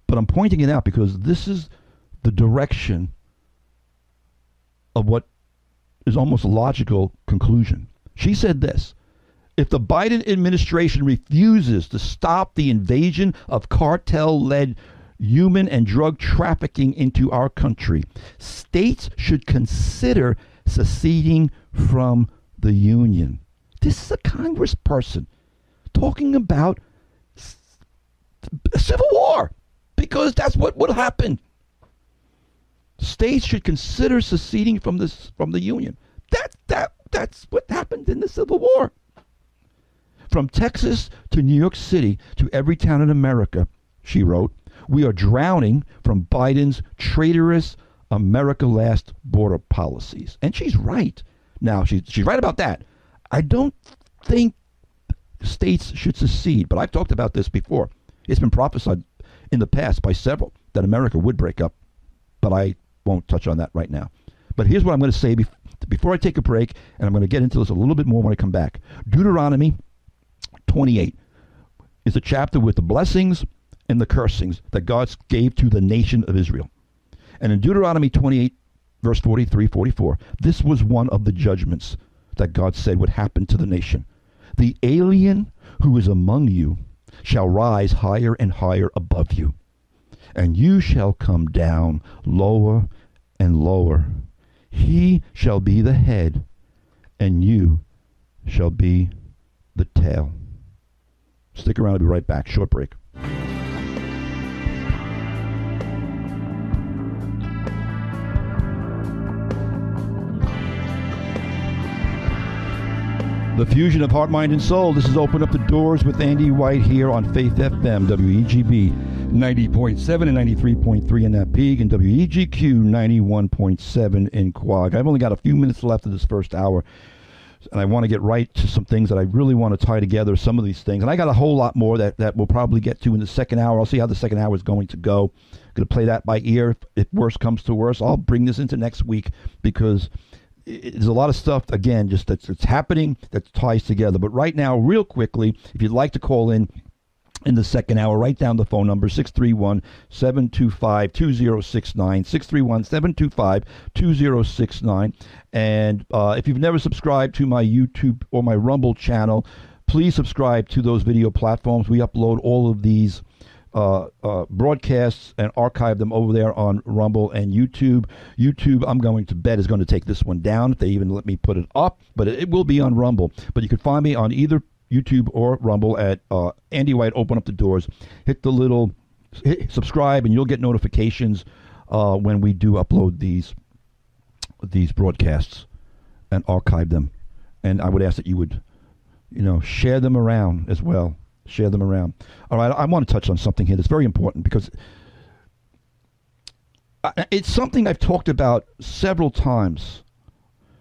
but I'm pointing it out because this is the direction of what is almost a logical conclusion. She said this if the Biden administration refuses to stop the invasion of cartel led human and drug trafficking into our country, states should consider seceding from the Union. This is a congressperson talking about civil war because that's what would happen. States should consider seceding from this from the Union. That that that's what happened in the Civil War. From Texas to New York City to every town in America, she wrote, we are drowning from Biden's traitorous America Last border policies. And she's right. Now, she's, she's right about that. I don't think states should secede, but I've talked about this before. It's been prophesied in the past by several that America would break up, but I won't touch on that right now. But here's what I'm going to say before I take a break, and I'm going to get into this a little bit more when I come back. Deuteronomy 28 is a chapter with the blessings and the cursings that God gave to the nation of Israel. And in Deuteronomy 28, verse 43, 44, this was one of the judgments that God said would happen to the nation. The alien who is among you shall rise higher and higher above you, and you shall come down lower and lower. He shall be the head, and you shall be the tail. Stick around, I'll be right back. Short break. The fusion of heart, mind, and soul. This is Open Up the Doors with Andy White here on Faith FM, WEGB. 90.7 and 93.3 in Napeague and WEGQ 91.7 in Quogue. I've only got a few minutes left of this first hour and I want to get right to some things that I really want to tie together. Some of these things, and I got a whole lot more that that we'll probably get to in the second hour. I'll see how the second hour is going to go. Going to play that by ear. If worst comes to worst, I'll bring this into next week because there's a lot of stuff again just that's, that's happening that ties together. But right now, real quickly, if you'd like to call in in the second hour. Write down the phone number 631 725 2069. 631 725 2069. And uh, if you've never subscribed to my YouTube or my Rumble channel, please subscribe to those video platforms. We upload all of these. Uh, uh, broadcasts and archive them over there on Rumble and YouTube. YouTube, I'm going to bet, is going to take this one down if they even let me put it up, but it, it will be on Rumble. But you can find me on either YouTube or Rumble at uh, Andy White. Open up the doors, hit the little hit subscribe, and you'll get notifications uh, when we do upload these these broadcasts and archive them. And I would ask that you would, you know, share them around as well. Share them around. All right, I want to touch on something here that's very important because it's something I've talked about several times,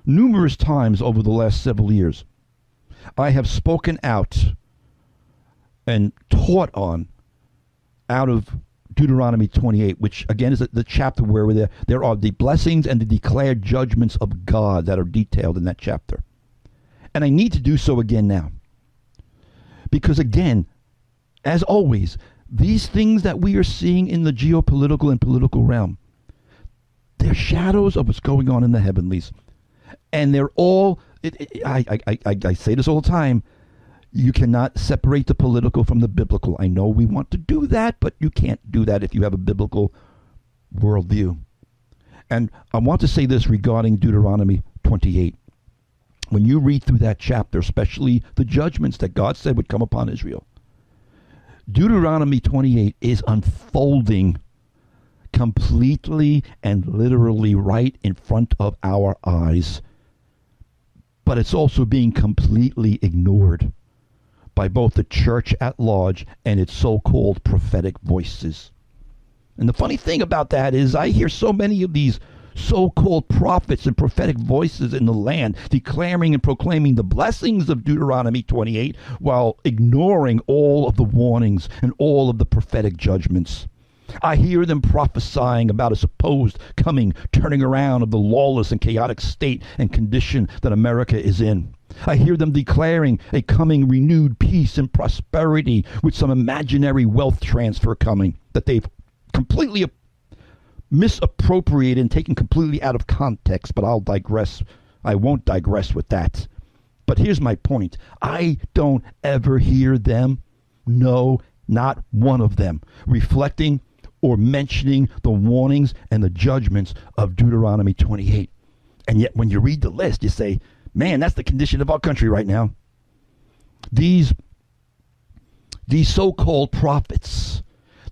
numerous times over the last several years. I have spoken out and taught on out of Deuteronomy 28, which again is the chapter where there, there are the blessings and the declared judgments of God that are detailed in that chapter. And I need to do so again now. Because again, as always, these things that we are seeing in the geopolitical and political realm, they're shadows of what's going on in the heavenlies. And they're all it, it, I, I, I, I say this all the time. You cannot separate the political from the biblical. I know we want to do that, but you can't do that if you have a biblical worldview. And I want to say this regarding Deuteronomy 28. When you read through that chapter, especially the judgments that God said would come upon Israel, Deuteronomy 28 is unfolding completely and literally right in front of our eyes but it's also being completely ignored by both the church at large and its so called prophetic voices. And the funny thing about that is, I hear so many of these so called prophets and prophetic voices in the land declaring and proclaiming the blessings of Deuteronomy 28 while ignoring all of the warnings and all of the prophetic judgments. I hear them prophesying about a supposed coming turning around of the lawless and chaotic state and condition that America is in. I hear them declaring a coming renewed peace and prosperity with some imaginary wealth transfer coming that they've completely misappropriated and taken completely out of context, but I'll digress. I won't digress with that. But here's my point I don't ever hear them, no, not one of them, reflecting or mentioning the warnings and the judgments of Deuteronomy 28. And yet, when you read the list, you say, man, that's the condition of our country right now. These, these so called prophets,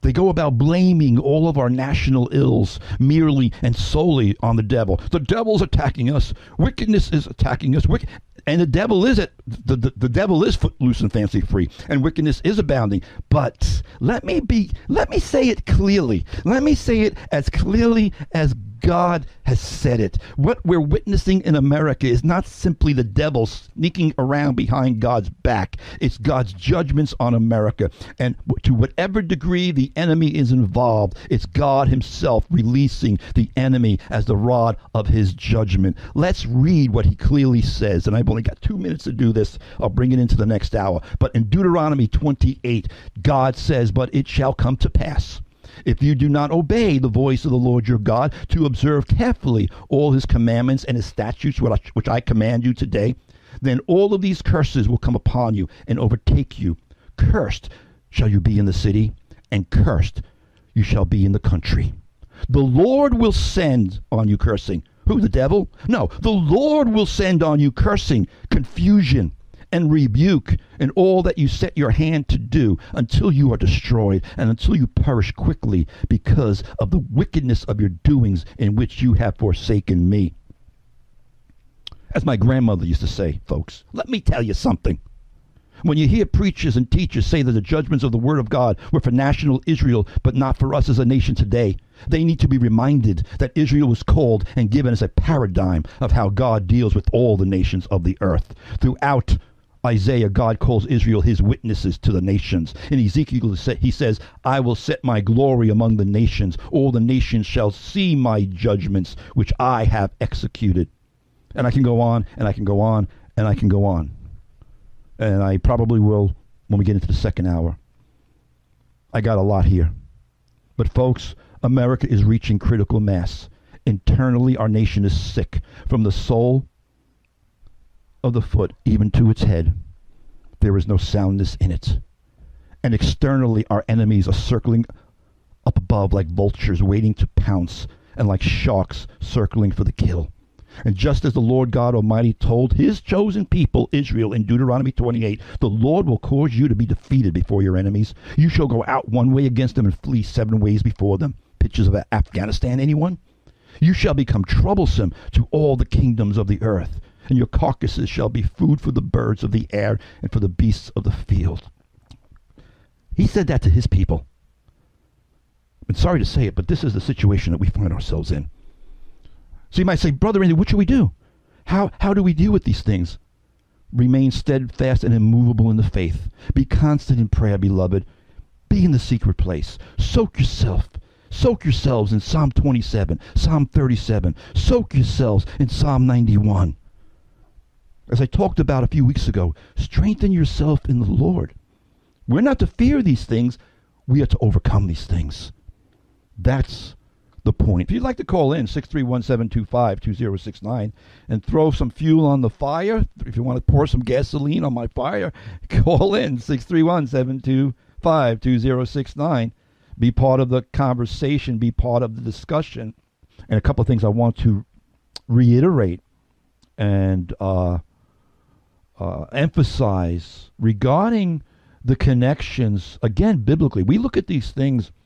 they go about blaming all of our national ills merely and solely on the devil. The devil's attacking us. Wickedness is attacking us. Wick- and the devil is it. The, the, the devil is footloose and fancy free, and wickedness is abounding. But let me be. Let me say it clearly. Let me say it as clearly as God has said it. What we're witnessing in America is not simply the devil sneaking around behind God's back, it's God's judgments on America. And to whatever degree the enemy is involved, it's God Himself releasing the enemy as the rod of His judgment. Let's read what He clearly says. And I've only got two minutes to do this. I'll bring it into the next hour. But in Deuteronomy 28, God says, But it shall come to pass if you do not obey the voice of the Lord your God to observe carefully all his commandments and his statutes, which I command you today, then all of these curses will come upon you and overtake you. Cursed shall you be in the city, and cursed you shall be in the country. The Lord will send on you cursing. Who, the devil? No, the Lord will send on you cursing, confusion, and rebuke in all that you set your hand to do until you are destroyed and until you perish quickly because of the wickedness of your doings in which you have forsaken me. As my grandmother used to say, folks, let me tell you something. When you hear preachers and teachers say that the judgments of the Word of God were for national Israel, but not for us as a nation today, they need to be reminded that Israel was called and given as a paradigm of how God deals with all the nations of the earth. Throughout Isaiah, God calls Israel his witnesses to the nations. In Ezekiel, he says, I will set my glory among the nations. All the nations shall see my judgments, which I have executed. And I can go on, and I can go on, and I can go on and I probably will when we get into the second hour. I got a lot here. But, folks, America is reaching critical mass. Internally, our nation is sick from the sole of the foot even to its head. There is no soundness in it. And externally, our enemies are circling up above like vultures waiting to pounce and like sharks circling for the kill. And just as the Lord God Almighty told his chosen people, Israel, in Deuteronomy 28, the Lord will cause you to be defeated before your enemies. You shall go out one way against them and flee seven ways before them. Pictures of Afghanistan, anyone? You shall become troublesome to all the kingdoms of the earth, and your carcasses shall be food for the birds of the air and for the beasts of the field. He said that to his people. I'm sorry to say it, but this is the situation that we find ourselves in. So you might say, Brother Andy, what should we do? How, how do we deal with these things? Remain steadfast and immovable in the faith. Be constant in prayer, beloved. Be in the secret place. Soak yourself. Soak yourselves in Psalm 27, Psalm 37. Soak yourselves in Psalm 91. As I talked about a few weeks ago, strengthen yourself in the Lord. We're not to fear these things, we are to overcome these things. That's the point. If you'd like to call in, 631-725-2069 and throw some fuel on the fire, if you want to pour some gasoline on my fire, call in 631-725-2069. Be part of the conversation, be part of the discussion. And a couple of things I want to reiterate and uh, uh, emphasize regarding the connections, again, biblically. We look at these things –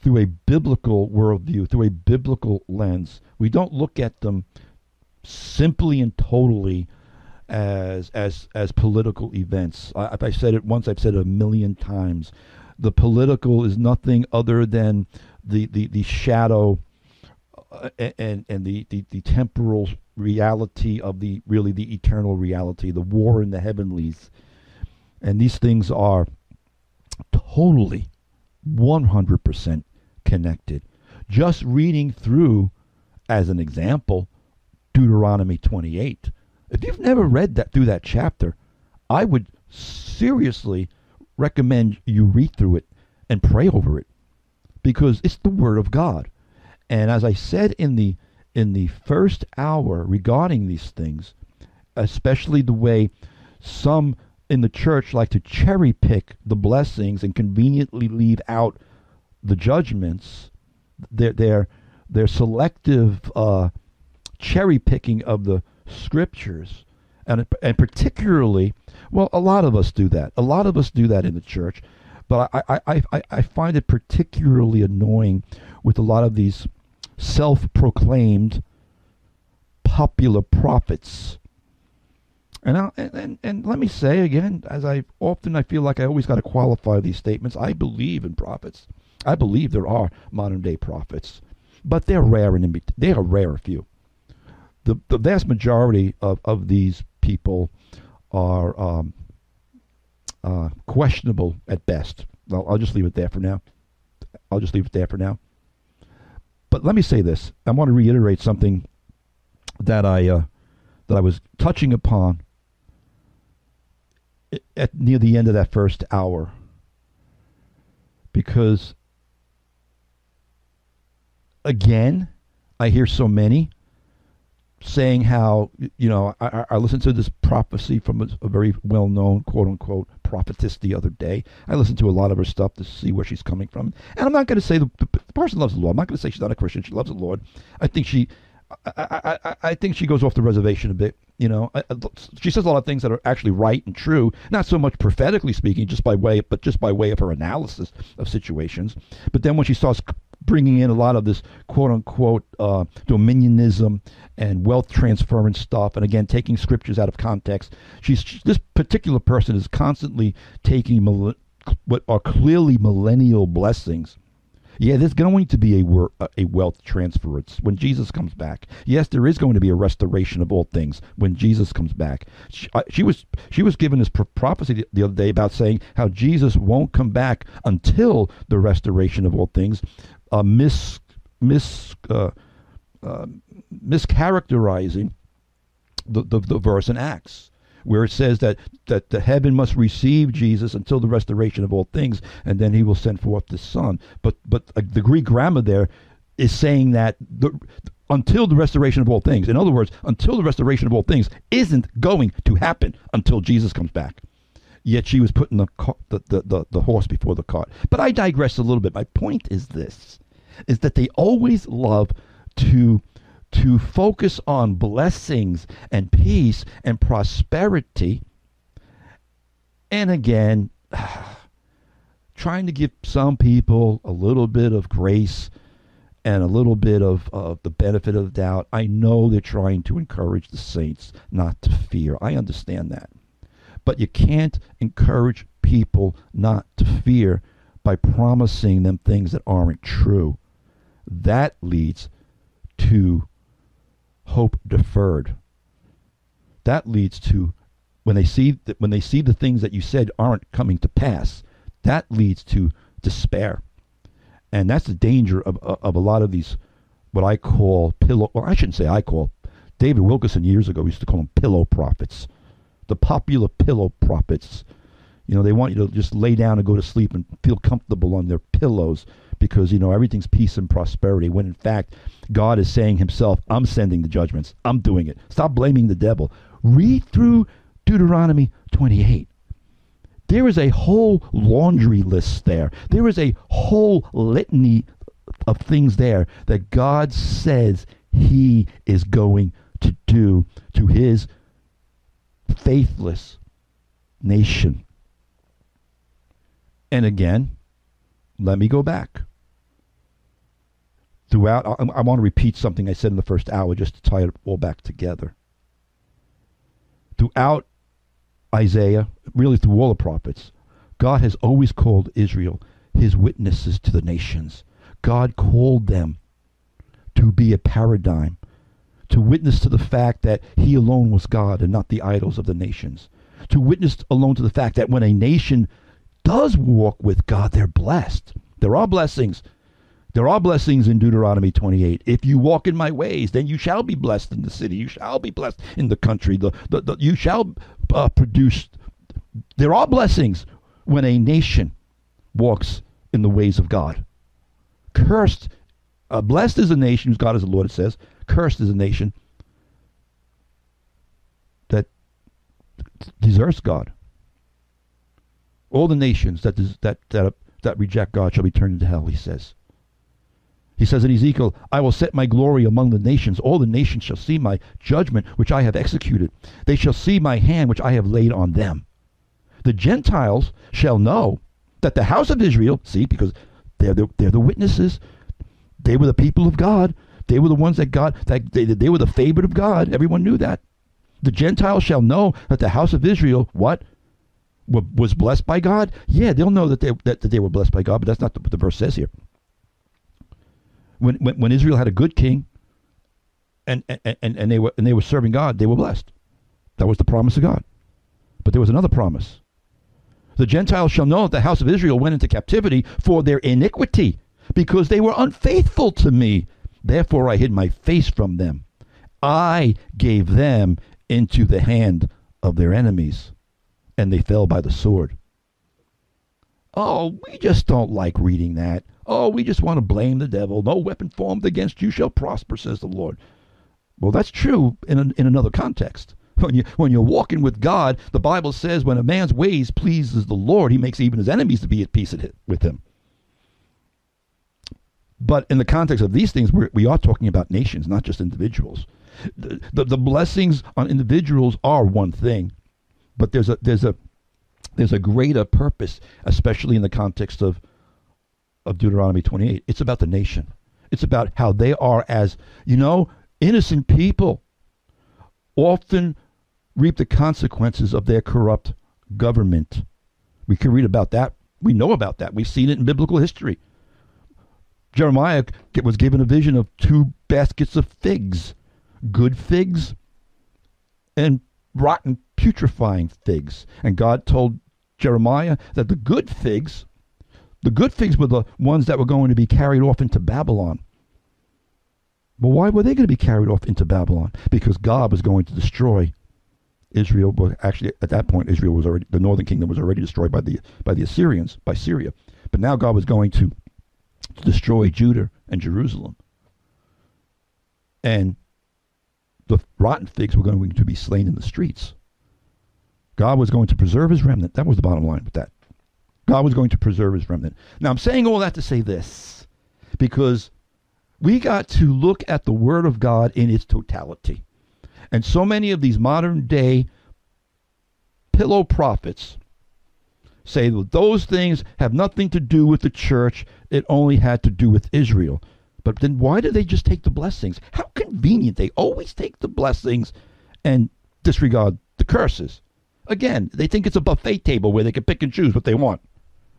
through a biblical worldview, through a biblical lens. We don't look at them simply and totally as as as political events. I, I said it once, I've said it a million times. The political is nothing other than the the, the shadow uh, and and the, the the temporal reality of the really the eternal reality, the war in the heavenlies. And these things are totally 100% connected. Just reading through, as an example, Deuteronomy 28. If you've never read that through that chapter, I would seriously recommend you read through it and pray over it because it's the word of God. And as I said in the in the first hour regarding these things, especially the way some in the church like to cherry pick the blessings and conveniently leave out the judgments, their their their selective uh, cherry picking of the scriptures, and and particularly, well, a lot of us do that. A lot of us do that in the church, but I I, I, I find it particularly annoying with a lot of these self-proclaimed popular prophets. And, I, and and let me say again, as I often I feel like I always got to qualify these statements. I believe in prophets. I believe there are modern day prophets, but they're rare and they are rare few. The the vast majority of, of these people are um, uh, questionable at best. I'll, I'll just leave it there for now. I'll just leave it there for now. But let me say this. I want to reiterate something that I uh, that I was touching upon at near the end of that first hour because again, I hear so many saying how you know I, I listened to this prophecy from a, a very well known quote unquote prophetess the other day. I listened to a lot of her stuff to see where she's coming from, and I'm not going to say the, the, person loves the Lord. I'm not going to say she's not a Christian. She loves the Lord. I think she, I, I, I think she goes off the reservation a bit. You know, she says a lot of things that are actually right and true, not so much prophetically speaking, just by way, but just by way of her analysis of situations. But then when she starts bringing in a lot of this quote unquote uh, dominionism and wealth transference stuff, and again taking scriptures out of context. She's this particular person is constantly taking what are clearly millennial blessings. Yeah, there's going to be a, wor- a wealth transference when Jesus comes back. Yes, there is going to be a restoration of all things when Jesus comes back. She, uh, she was she was given this prophecy the, the other day about saying how Jesus won't come back until the restoration of all things, uh, mis mis uh, uh, mischaracterizing the, the, the verse in Acts where it says that that the heaven must receive Jesus until the restoration of all things, and then He will send forth the Son. But but uh, the Greek grammar there is saying that the until the restoration of all things. In other words, until the restoration of all things isn't going to happen until Jesus comes back. Yet she was putting the, the, the, the, the horse before the cart. But I digress a little bit. My point is this is that they always love to to focus on blessings and peace and prosperity. And again, trying to give some people a little bit of grace and a little bit of, of the benefit of the doubt. I know they're trying to encourage the saints not to fear. I understand that. But you can't encourage people not to fear by promising them things that aren't true. That leads to hope deferred. That leads to when they see that when they see the things that you said aren't coming to pass, that leads to despair. And that's the danger of, uh, of a lot of these, what I call pillow, well, I shouldn't say I call, David Wilkerson years ago used to call them pillow prophets. The popular pillow prophets. You know, they want you to just lay down and go to sleep and feel comfortable on their pillows because, you know, everything's peace and prosperity, when in fact, God is saying himself, I'm sending the judgments. I'm doing it. Stop blaming the devil. Read through Deuteronomy 28. There is a whole laundry list there. There is a whole litany of things there that God says he is going to do to his faithless nation. And again, let me go back throughout. I, I want to repeat something I said in the first hour just to tie it all back together. Throughout Isaiah, really through all the prophets, God has always called Israel his witnesses to the nations. God called them to be a paradigm, to witness to the fact that he alone was God and not the idols of the nations, to witness alone to the fact that when a nation does walk with God, they're blessed. There are blessings. There are blessings in Deuteronomy 28. If you walk in my ways, then you shall be blessed in the city. You shall be blessed in the country. The, the, the you shall uh, produce. There are blessings when a nation walks in the ways of God. Cursed, uh, blessed is a nation whose God is the Lord, it says. Cursed is a nation that deserts God. All the nations that, that, that, that reject God shall be turned into hell, he says. He says in Ezekiel, I will set my glory among the nations. All the nations shall see my judgment, which I have executed. They shall see my hand, which I have laid on them. The Gentiles shall know that the house of Israel, see, because they're the, they're the witnesses, they were the people of God. They were the ones that God, that they, they were the favorite of God. Everyone knew that. The Gentiles shall know that the house of Israel, what? Was blessed by God? Yeah, they'll know that they, that, that they were blessed by God, but that's not what the verse says here when, when, when Israel had a good king and, and, and, they were, and they were serving God, they were blessed. That was the promise of God. But there was another promise. The Gentiles shall know that the house of Israel went into captivity for their iniquity, because they were unfaithful to me. Therefore I hid my face from them. I gave them into the hand of their enemies, and they fell by the sword. Oh, we just don't like reading that. Oh, we just want to blame the devil. No weapon formed against you shall prosper, says the Lord. Well, that's true in, a, in another context. When, you, when you're walking with God, the Bible says when a man's ways pleases the Lord, he makes even his enemies to be at peace with him. But in the context of these things, we are talking about nations, not just individuals. The, the, the blessings on individuals are one thing, but there's a there's a there's a greater purpose, especially in the context of of Deuteronomy 28. It's about the nation. It's about how they are as, you know, innocent people often reap the consequences of their corrupt government. We can read about that. We know about that. We've seen it in biblical history. Jeremiah was given a vision of two baskets of figs good figs and rotten, putrefying figs. And God told Jeremiah that the good figs, the good figs were the ones that were going to be carried off into Babylon. But why were they going to be carried off into Babylon? Because God was going to destroy Israel. Well, actually, at that point, Israel was already the northern kingdom was already destroyed by the by the Assyrians, by Syria. But now God was going to destroy Judah and Jerusalem. And the rotten figs were going to be slain in the streets. God was going to preserve his remnant. That was the bottom line with that. God was going to preserve his remnant. Now, I'm saying all that to say this because we got to look at the Word of God in its totality. And so many of these modern day pillow prophets say that those things have nothing to do with the church, it only had to do with Israel. But then why do they just take the blessings? How convenient. They always take the blessings and disregard the curses. Again, they think it's a buffet table where they can pick and choose what they want.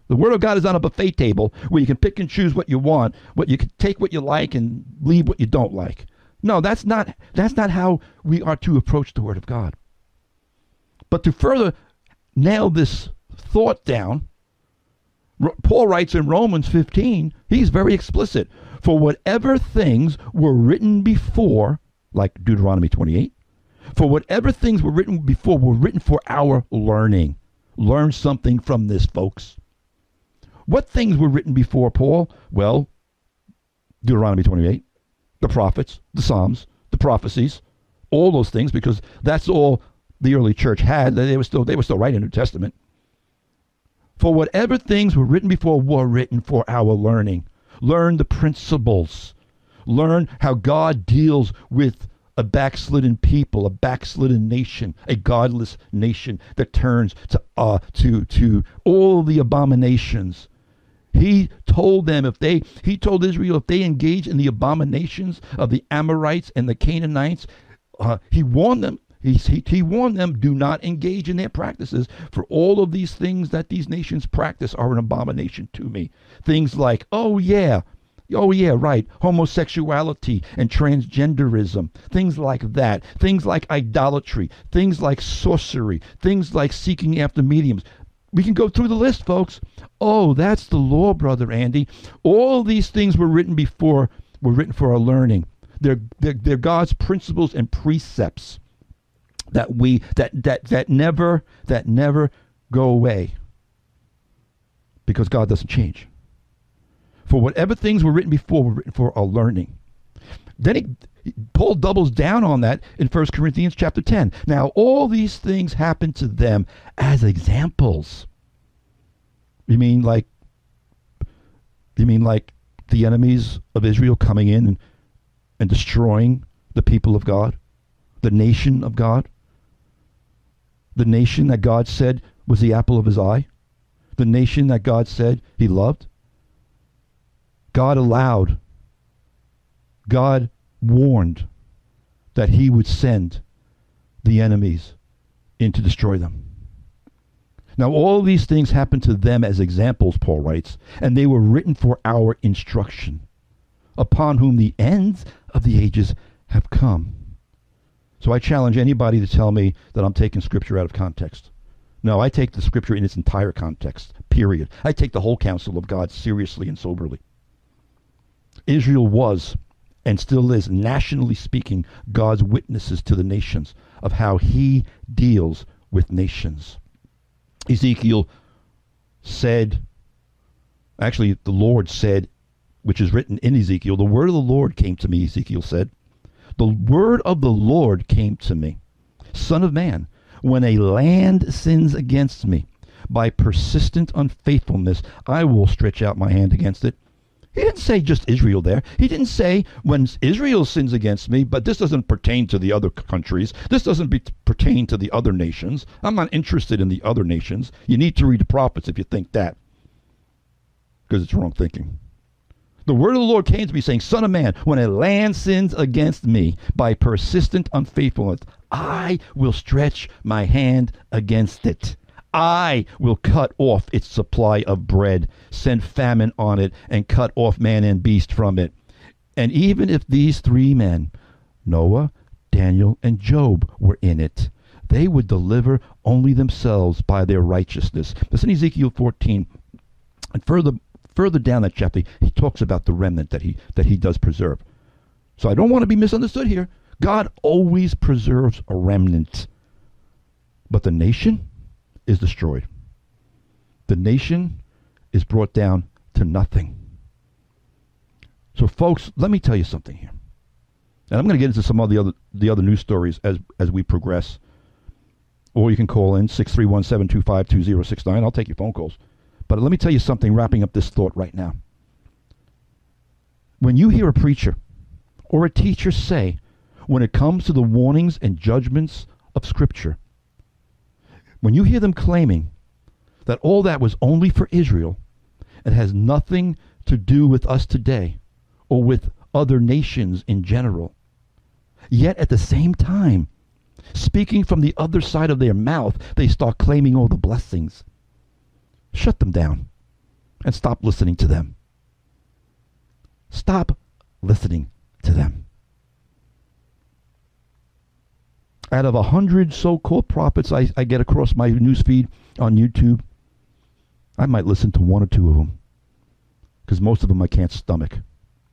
The Word of God is on a buffet table where you can pick and choose what you want, what you can take what you like and leave what you don't like. No, that's not that's not how we are to approach the Word of God. But to further nail this thought down, Paul writes in Romans 15, he's very explicit. For whatever things were written before, like Deuteronomy 28, for whatever things were written before were written for our learning. Learn something from this, folks. What things were written before Paul? Well, Deuteronomy 28, the prophets, the Psalms, the prophecies, all those things, because that's all the early church had. They were still they were still writing New Testament. For whatever things were written before were written for our learning. Learn the principles. Learn how God deals with a backslidden people, a backslidden nation, a godless nation that turns to uh, to to all the abominations. He told them if they he told Israel if they engage in the abominations of the Amorites and the Canaanites, uh, he warned them he, he, he, warned them, do not engage in their practices, for all of these things that these nations practice are an abomination to me. Things like, oh, yeah, oh, yeah, right, homosexuality and transgenderism, things like that, things like idolatry, things like sorcery, things like seeking after mediums. We can go through the list, folks. Oh, that's the law, Brother Andy. All these things were written before, were written for our learning. They're, they're, they're God's principles and precepts that we that that that never that never go away because God doesn't change. For whatever things were written before were written for our learning. Then he, Paul doubles down on that in 1 Corinthians chapter 10. Now all these things happen to them as examples. You mean like you mean like the enemies of Israel coming in and, and destroying the people of God, the nation of God? The nation that God said was the apple of his eye, the nation that God said he loved. God allowed, God warned that he would send the enemies in to destroy them. Now, all these things happened to them as examples, Paul writes, and they were written for our instruction, upon whom the ends of the ages have come. So I challenge anybody to tell me that I'm taking Scripture out of context. No, I take the Scripture in its entire context, period. I take the whole counsel of God seriously and soberly. Israel was and still is, nationally speaking, God's witnesses to the nations of how he deals with nations. Ezekiel said, actually, the Lord said, which is written in Ezekiel, the word of the Lord came to me, Ezekiel said, the word of the Lord came to me Son of man, when a land sins against me by persistent unfaithfulness, I will stretch out my hand against it. He didn't say just Israel there. He didn't say when Israel sins against me, but this doesn't pertain to the other countries. This doesn't be, pertain to the other nations. I'm not interested in the other nations. You need to read the prophets if you think that. because it's wrong thinking. The word of the Lord came to me saying, Son of man, when a land sins against me by persistent unfaithfulness, I will stretch my hand against it. I will cut off its supply of bread, send famine on it, and cut off man and beast from it. And even if these three men, Noah, Daniel, and Job, were in it, they would deliver only themselves by their righteousness. In Ezekiel 14. And further, further down that chapter, he talks about the remnant that he that he does preserve. So I don't want to be misunderstood here. God always preserves a remnant. But the nation is destroyed. The nation is brought down to nothing. So folks, let me tell you something here. And I'm going to get into some of the other the other news stories as as we progress. Or you can call in 631-725-2069. I'll take your phone calls. But let me tell you something, wrapping up this thought right now. When you hear a preacher or a teacher say, when it comes to the warnings and judgments of Scripture, when you hear them claiming that all that was only for Israel and has nothing to do with us today or with other nations in general, yet at the same time, speaking from the other side of their mouth, they start claiming all the blessings shut them down and stop listening to them. Stop listening to them. Out of a hundred so-called prophets I, I get across my newsfeed on YouTube, I might listen to one or two of them because most of them I can't stomach.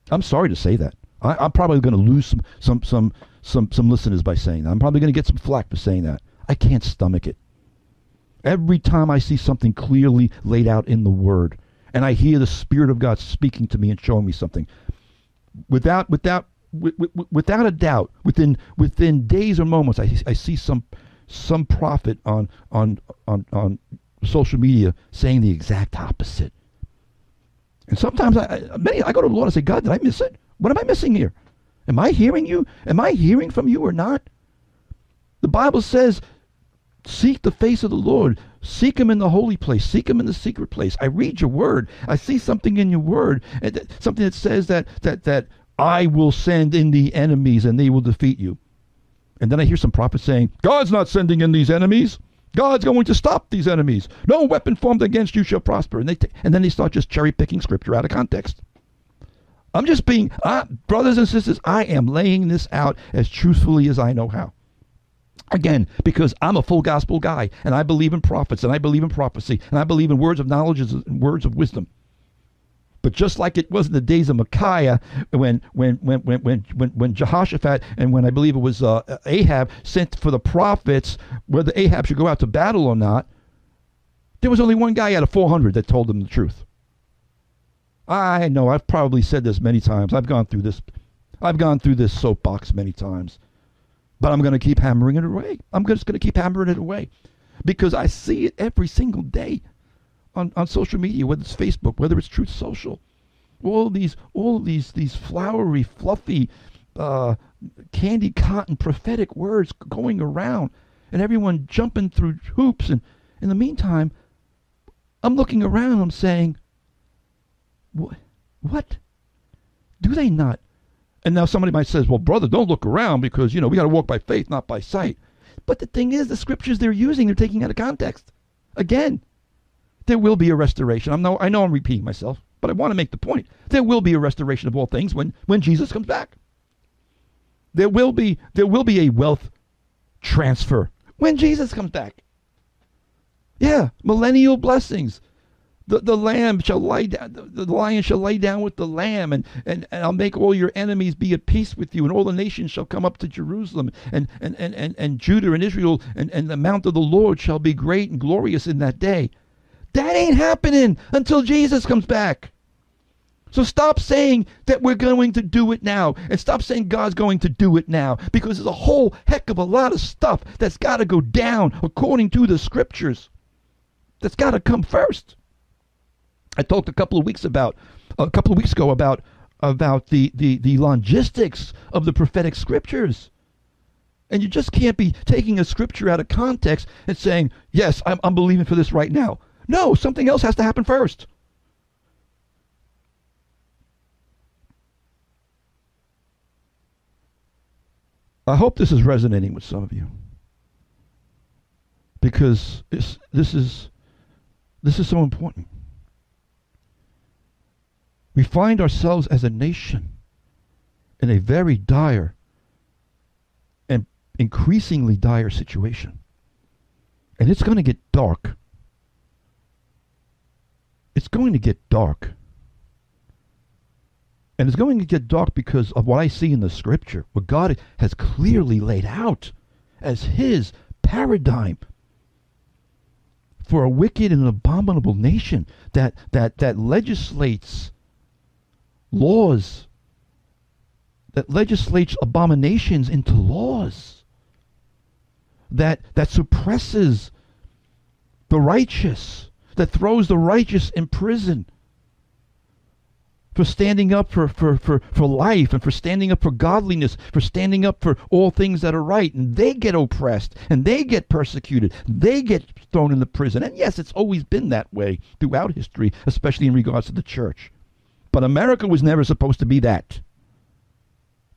I'm sorry to say that. I, am probably going to lose some, some, some, some, some listeners by saying that. I'm probably going to get some flack for saying that. I can't stomach it. Every time I see something clearly laid out in the Word, and I hear the Spirit of God speaking to me and showing me something, without without without a doubt, within within days or moments, I, I see some some prophet on on on on social media saying the exact opposite. And sometimes I many I go to the Lord and say, God, did I miss it? What am I missing here? Am I hearing you? Am I hearing from you or not? The Bible says Seek the face of the Lord. Seek him in the holy place. Seek him in the secret place. I read your word. I see something in your word, something that says that that that I will send in the enemies and they will defeat you. And then I hear some prophets saying, God's not sending in these enemies. God's going to stop these enemies. No weapon formed against you shall prosper. And they t- and then they start just cherry picking scripture out of context. I'm just being, uh, brothers and sisters, I am laying this out as truthfully as I know how. Again, because I'm a full gospel guy and I believe in prophets and I believe in prophecy and I believe in words of knowledge and words of wisdom. But just like it was in the days of Micaiah, when when when when when when, when Jehoshaphat and when I believe it was uh, Ahab sent for the prophets whether Ahab should go out to battle or not, there was only one guy out of 400 that told them the truth. I know I've probably said this many times. I've gone through this. I've gone through this soapbox many times. But I'm going to keep hammering it away. I'm just going to keep hammering it away because I see it every single day on, on social media, whether it's Facebook, whether it's Truth Social. All these, all these, these flowery, fluffy, uh, candy cotton prophetic words going around, and everyone jumping through hoops. And in the meantime, I'm looking around. I'm saying, what? What? Do they not and now somebody might say, well, brother, don't look around because, you know, we got to walk by faith, not by sight. But the thing is, the scriptures they're using, they're taking out of context. Again, there will be a restoration. I'm no, I know I'm repeating myself, but I want to make the point. There will be a restoration of all things when, when Jesus comes back. There will be there will be a wealth transfer when Jesus comes back. Yeah, millennial blessings the, the lamb shall lie down, the, the lion shall lay down with the lamb, and, and, and I'll make all your enemies be at peace with you, and all the nations shall come up to Jerusalem, and, and, and, and, and Judah and Israel, and, and the mount of the Lord shall be great and glorious in that day. That ain't happening until Jesus comes back. So stop saying that we're going to do it now, and stop saying God's going to do it now, because there's a whole heck of a lot of stuff that's got to go down according to the scriptures. That's got to come first. I talked a couple of weeks about a couple of weeks ago about about the the the logistics of the prophetic scriptures. And you just can't be taking a scripture out of context and saying, "Yes, I'm, I'm believing for this right now." No, something else has to happen first. I hope this is resonating with some of you because this is this is so important. We find ourselves as a nation in a very dire and increasingly dire situation. And it's going to get dark. It's going to get dark. And it's going to get dark because of what I see in the scripture, what God has clearly laid out as his paradigm for a wicked and abominable nation that that that legislates laws that legislates abominations into laws that that suppresses the righteous that throws the righteous in prison for standing up for, for, for, for life and for standing up for godliness, for standing up for all things that are right. And they get oppressed and they get persecuted. They get thrown in the prison. And yes, it's always been that way throughout history, especially in regards to the church. But America was never supposed to be that.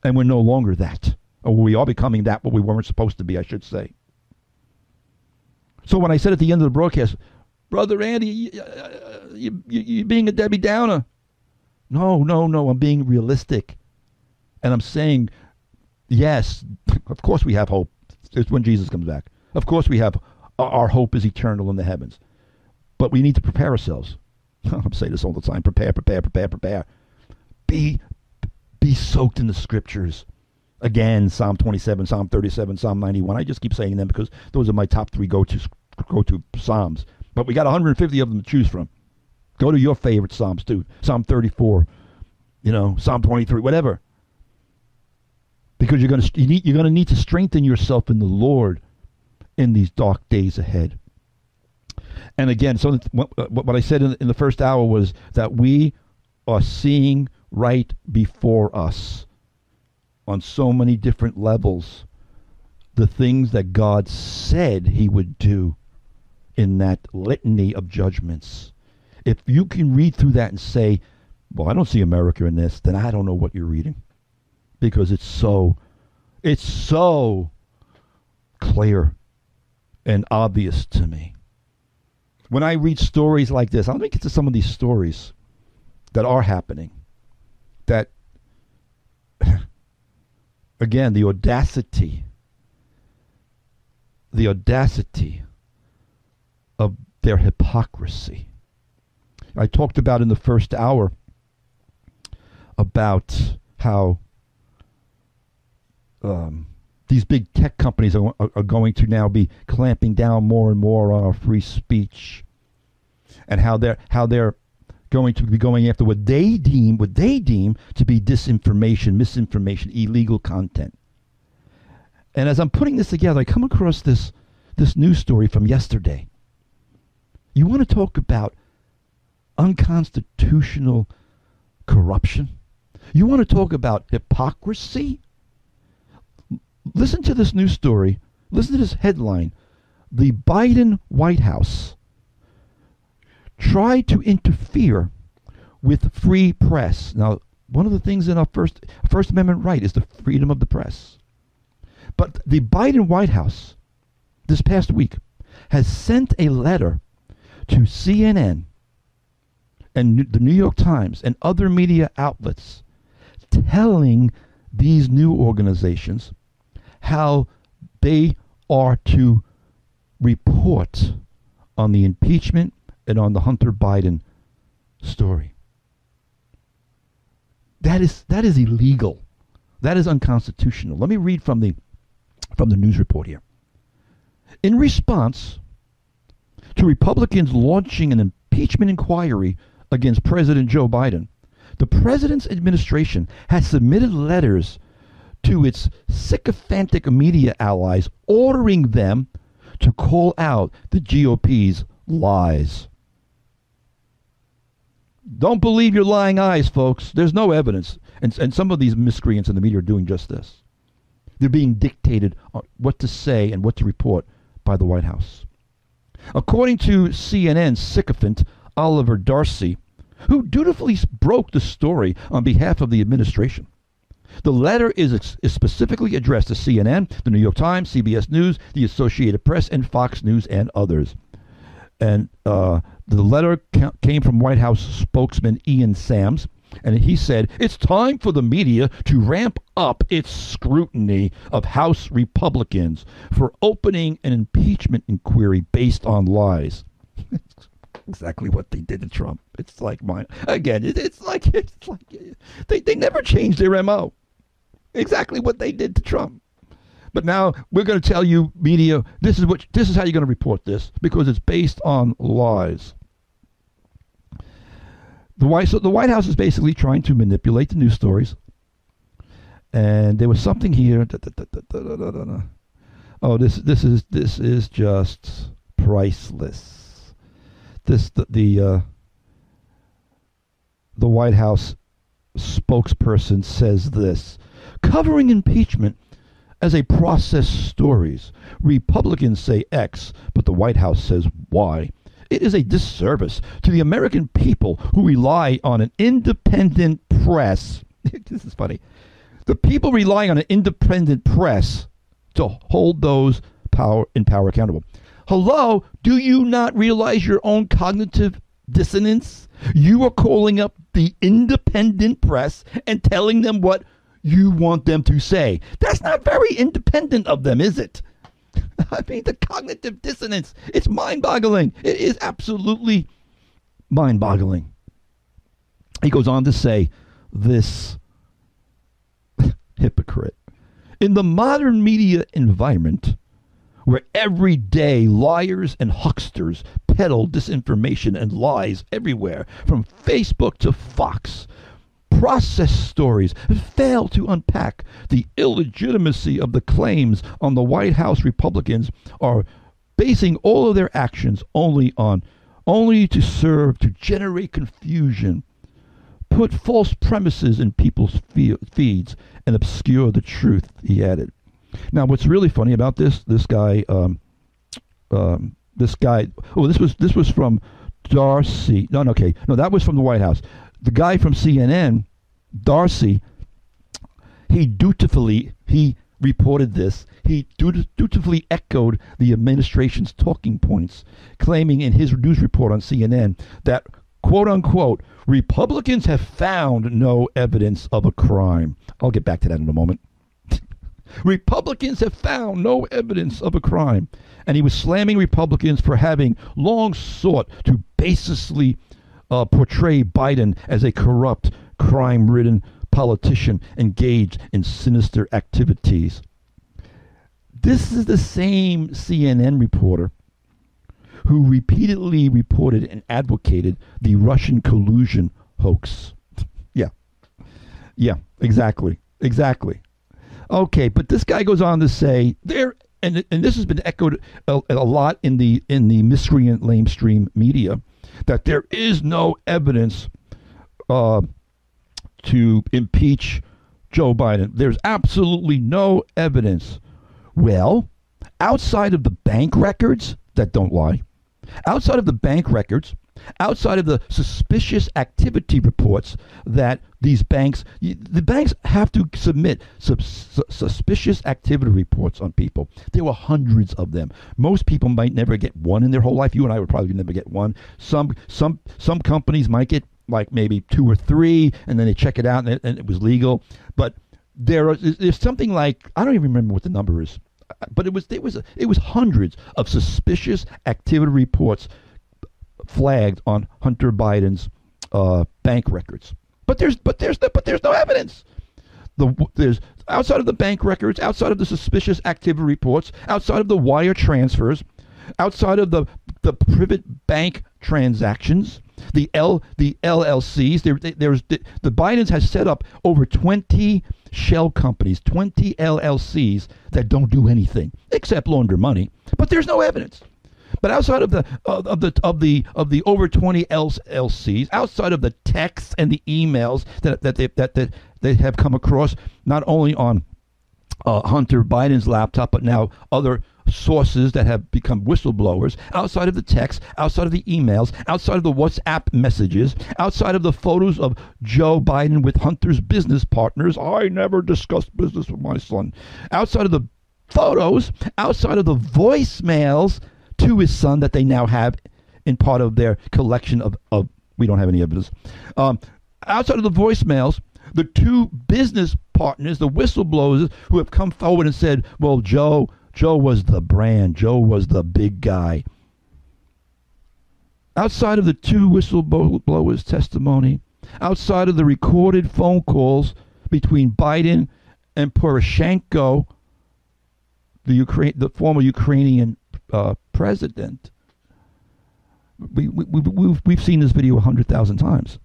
And we're no longer that. Or we are becoming that, what we weren't supposed to be, I should say. So when I said at the end of the broadcast, Brother Andy, you, you, you, you're being a Debbie Downer. No, no, no. I'm being realistic. And I'm saying, yes, of course we have hope. It's when Jesus comes back. Of course we have, our hope is eternal in the heavens. But we need to prepare ourselves. I'm saying this all the time. Prepare, prepare, prepare, prepare. Be, be soaked in the scriptures. Again, Psalm 27, Psalm 37, Psalm 91. I just keep saying them because those are my top three go-to go-to psalms. But we got 150 of them to choose from. Go to your favorite Psalms too. Psalm 34, you know, Psalm 23, whatever. Because you're going to you need, you're going to need to strengthen yourself in the Lord in these dark days ahead. And again, so what, I said in, in the first hour was that we are seeing right before us on so many different levels the things that God said he would do in that litany of judgments if you can read through that and say, well, I don't see America in this, then I don't know what you're reading. Because it's so, it's so clear and obvious to me. When I read stories like this, I let me get to some of these stories that are happening. That, again, the audacity, the audacity of their hypocrisy I talked about in the first hour about how um, these big tech companies are, are, going to now be clamping down more and more on free speech, and how they're how they're going to be going after what they deem what they deem to be disinformation, misinformation, illegal content. And as I'm putting this together, I come across this this news story from yesterday. You want to talk about unconstitutional corruption? You want to talk about hypocrisy? Listen to this news story. Listen to this headline. The Biden White House tried to interfere with free press. Now, one of the things in our First, First Amendment right is the freedom of the press. But the Biden White House this past week has sent a letter to CNN and the New York Times and other media outlets telling these new organizations how they are to report on the impeachment and on the Hunter Biden story. That is that is illegal. That is unconstitutional. Let me read from the from the news report here. In response to Republicans launching an impeachment inquiry against President Joe Biden, the president's administration has submitted letters to its sycophantic media allies ordering them to call out the GOP's lies. Don't believe your lying eyes, folks. There's no evidence. And, and some of these miscreants in the media are doing just this. They're being dictated what to say and what to report by the White House. According to CNN sycophant Oliver Darcy, who dutifully broke the story on behalf of the administration. The letter is, is specifically addressed to CNN, the New York Times, CBS News, the Associated Press, and Fox News, and others. And uh, the letter ca- came from White House spokesman Ian Sams. And he said, It's time for the media to ramp up its scrutiny of House Republicans for opening an impeachment inquiry based on lies. exactly what they did to Trump. It's like mine. Again, it, it's like it's like they, they never changed their MO. Exactly what they did to Trump. But now we're going to tell you, media, this is what this is how you're going to report this because it's based on lies. The White, so the White House is basically trying to manipulate the news stories. And there was something here. Da, da, da, oh, this this is this is just priceless. This the the, uh, the White House spokesperson says this, covering impeachment as a process stories. Republicans say X, but the White House says Y. It is a disservice to the American people who rely on an independent press. this is funny. The people rely on an independent press to hold those power in power accountable. Hello, do you not realize your own cognitive dissonance? You are calling up the independent press and telling them what you want them to say. That's not very independent of them, is it? I mean, the cognitive dissonance, it's mind boggling. It is absolutely mind boggling. He goes on to say, this hypocrite. In the modern media environment, where every day liars and hucksters peddle disinformation and lies everywhere, from Facebook to Fox, process stories fail to unpack the illegitimacy of the claims on the White House Republicans are basing all of their actions only on only to serve to generate confusion, put false premises in people's feeds, and obscure the truth. He added. Now, what's really funny about this, this guy, um, um, this guy. Oh, this was this was from Darcy. No, no, okay, no, that was from the White House. The guy from CNN Darcy, he dutifully he reported this. He dutifully echoed the administration's talking points, claiming in his news report on CNN that quote unquote Republicans have found no evidence of a crime. I'll get back to that in a moment. Republicans have found no evidence of a crime. And he was slamming Republicans for having long sought to baselessly uh, portray Biden as a corrupt, crime ridden politician engaged in sinister activities. This is the same CNN reporter who repeatedly reported and advocated the Russian collusion hoax. yeah. Yeah, exactly. Exactly. Okay, but this guy goes on to say there and and this has been echoed a, a lot in the in the miscreant lamestream media that there is no evidence uh, to impeach Joe Biden. There's absolutely no evidence. Well, outside of the bank records that don't lie, outside of the bank records, outside of the suspicious activity reports that these banks, the banks have to submit suspicious activity reports on people. There were hundreds of them. Most people might never get one in their whole life. You and I would probably never get one. Some some some companies might get like maybe two or three, and then they check it out and it, and it was legal. But there is there's something like I don't even remember what the number is, but it was it was it was hundreds of suspicious activity reports flagged on Hunter Biden's uh, bank records. But there's but there's but there's no evidence. The, there's outside of the bank records, outside of the suspicious activity reports, outside of the wire transfers, outside of the the private bank transactions, the L the LLCs. There, there's the, the Bidens has set up over 20 shell companies, 20 LLCs that don't do anything except launder money. But there's no evidence. But outside of the of, of the of the of the over 20 LLCs, outside of the texts and the emails that that they, that, that they have come across, not only on uh, Hunter Biden's laptop, but now other sources that have become whistleblowers, outside of the text, outside of the emails, outside of the WhatsApp messages, outside of the photos of Joe Biden with Hunter's business partners. I never discussed business with my son. Outside of the photos, outside of the voicemails to his son that they now have in part of their collection of, of we don't have any evidence. Um, outside of the voicemails, the two business partners, the whistleblowers who have come forward and said, well, Joe, Joe was the brand, Joe was the big guy. Outside of the two whistleblowers' testimony, outside of the recorded phone calls between Biden and Poroshenko, the Ukraine, the former Ukrainian uh, president, we, we, we, we've, we've seen this video a hundred thousand times.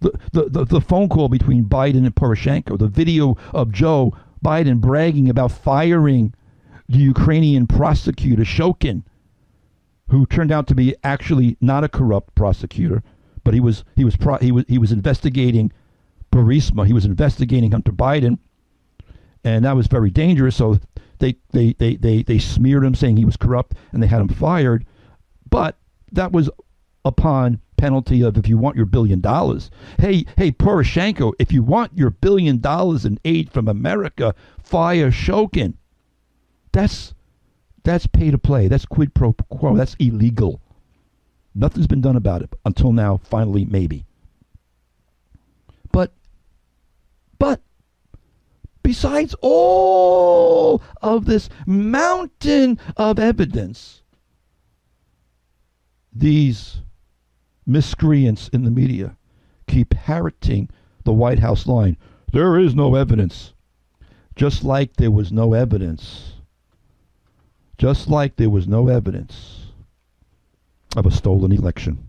The, the, the, the phone call between Biden and Poroshenko, the video of Joe Biden bragging about firing the Ukrainian prosecutor Shokin, who turned out to be actually not a corrupt prosecutor, but he was he was pro, he was he was investigating Burisma. He was investigating Hunter Biden, and that was very dangerous. So they they they they, they smeared him, saying he was corrupt, and they had him fired. But that was upon penalty of if you want your billion dollars. Hey, hey, Poroshenko, if you want your billion dollars in aid from America, fire Shokin. That's that's pay to play. That's quid pro quo. That's illegal. Nothing's been done about it until now. Finally, maybe. But, but, besides all of this mountain of evidence, these miscreants in the media keep parroting the White House line. There is no evidence. Just like there was no evidence. Just like there was no evidence of a stolen election.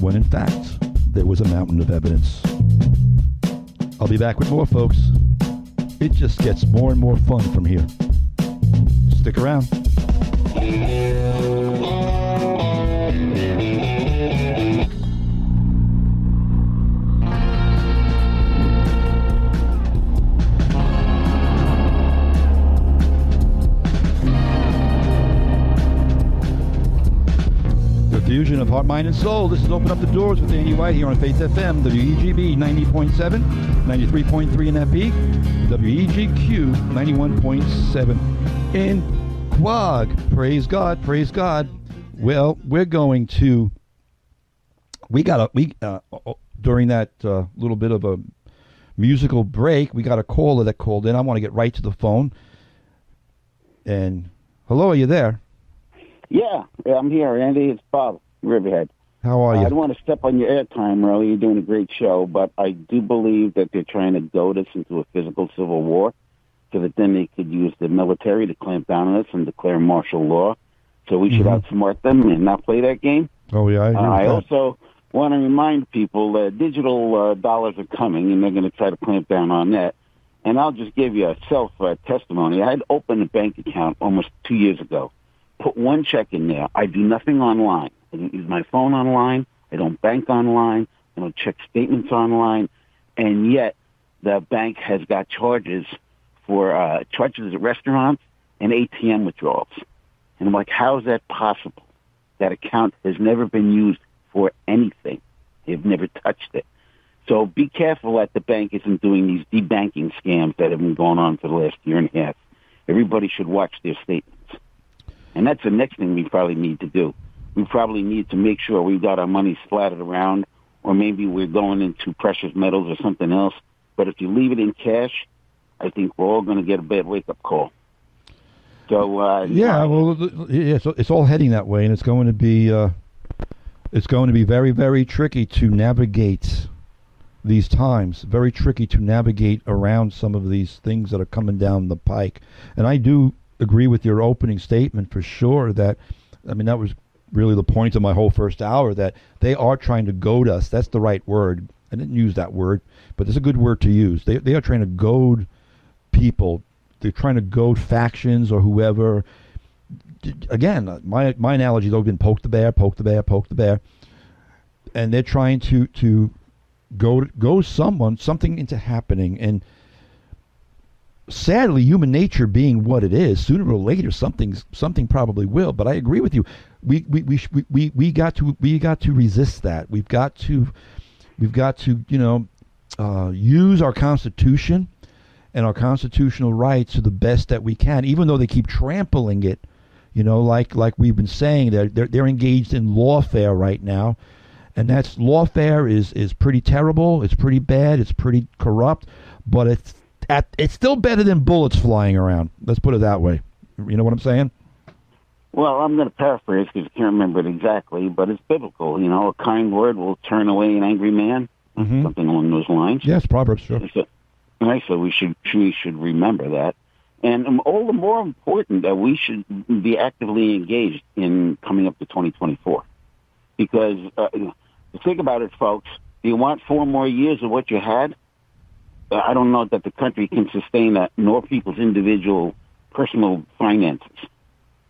When in fact, there was a mountain of evidence. I'll be back with more, folks. It just gets more and more fun from here. Stick around. Fusion of heart, mind, and soul. This is Open Up the Doors with Andy White here on Faith FM, WEGB 90.7, 93.3 in FE, WEGQ 91.7 in Quogue. Praise God, praise God. Well, we're going to, we got a, we, uh, during that uh, little bit of a musical break, we got a caller that called in. I want to get right to the phone. And hello, are you there? Yeah, yeah, I'm here, Andy. It's Bob Riverhead. How are you? I don't want to step on your airtime, really. You're doing a great show, but I do believe that they're trying to goad us into a physical civil war so that then they could use the military to clamp down on us and declare martial law. So we should Mhm. outsmart them and not play that game. oh, yeah, I Uh, I also want to remind people that digital uh, dollars are coming, and they're going to try to clamp down on that. And I'll just give you a self uh, testimony. I had opened a bank account almost two years ago. Put one check in there. I do nothing online. I don't use my phone online. I don't bank online. I don't check statements online. And yet, the bank has got charges for uh, charges at restaurants and ATM withdrawals. And I'm like, how is that possible? That account has never been used for anything. They've never touched it. So be careful that the bank isn't doing these debanking scams that have been going on for the last year and a half. Everybody should watch their statements. And that's the next thing we probably need to do. We probably need to make sure we've got our money splattered around, or maybe we're going into precious metals or something else. But if you leave it in cash, I think we're all going to get a bad wake-up call. So uh, Yeah, well, so it's all heading that way, and it's going to be uh, it's going to be very, very tricky to navigate these times. Very tricky to navigate around some of these things that are coming down the pike. And I do agree with your opening statement for sure. That I mean, that was really the point of my whole first hour. That they are trying to goad us. That's the right word. I didn't use that word, but it's a good word to use. They they are trying to goad people. They're trying to goad factions or whoever. Again, uh, my my analogy has always been poke the bear, poke the bear, poke the bear, and they're trying to to go go someone something into happening. And sadly, human nature being what it is, sooner or later something something probably will. But I agree with you. We we we we, we, got to we got to resist that. We've got to we've got to you know uh, use our constitution and our constitutional rights to the best that we can, even though they keep trampling it. You know, like like we've been saying, they're they're, they're engaged in lawfare right now, and that's lawfare is is pretty terrible. It's pretty bad. It's pretty corrupt, but it's at, it's still better than bullets flying around. Let's put it that way. You know what I'm saying? Well, I'm going to paraphrase because I can't remember it exactly, but it's biblical. You know, a kind word will turn away an angry man, Mhm. something along those lines. Yes, Proverbs. Sure. So, right, so we should we should remember that, and um, all the more important that we should be actively engaged in coming up to 2024, because uh, think about it, folks. Do you want four more years of what you had? Uh, I don't know that the country can sustain that, nor people's individual personal finances.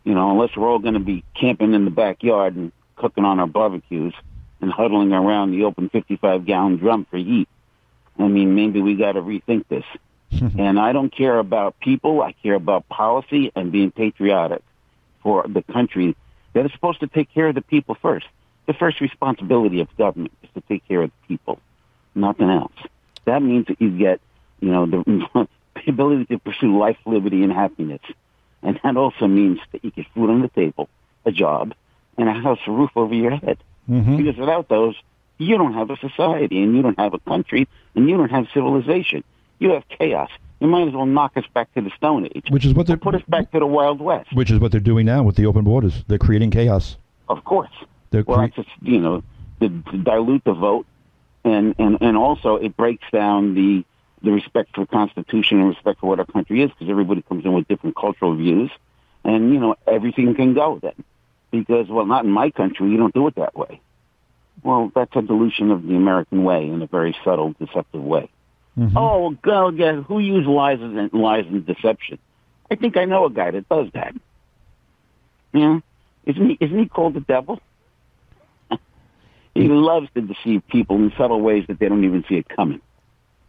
You know, unless we're all going to be camping in the backyard and cooking on our barbecues and huddling around the open 55 gallon drum for heat. I mean, maybe we got to rethink this. and I don't care about people. I care about policy and being patriotic for the country that is supposed to take care of the people first. The first responsibility of government is to take care of the people, nothing else. That means that you get, you know, the, the ability to pursue life, liberty, and happiness. And that also means that you get food on the table, a job, and a house, a roof over your head. hmm Because without those, you don't have a society, and you don't have a country, and you don't have civilization. You have chaos. You might as well knock us back to the Stone Age. Which is what they're put us back to the Wild West. which is what they're doing now with the open borders. They're creating chaos. Of course. They're Well, cre- that's just, you know, to, to dilute the vote, and, and, and also it breaks down the, the respect for the Constitution and respect for what our country is, because everybody comes in with different cultural views, and, you know, everything can go then. Because, well, not in my country, you don't do it that way. Well, that's a dilution of the American way in a very subtle, deceptive way. Mhm. Oh, go yeah. Who uses lies and lies and deception? I think I know a guy that does that. Yeah, isn't he? Isn't he called the devil? He loves to deceive people in subtle ways that they don't even see it coming.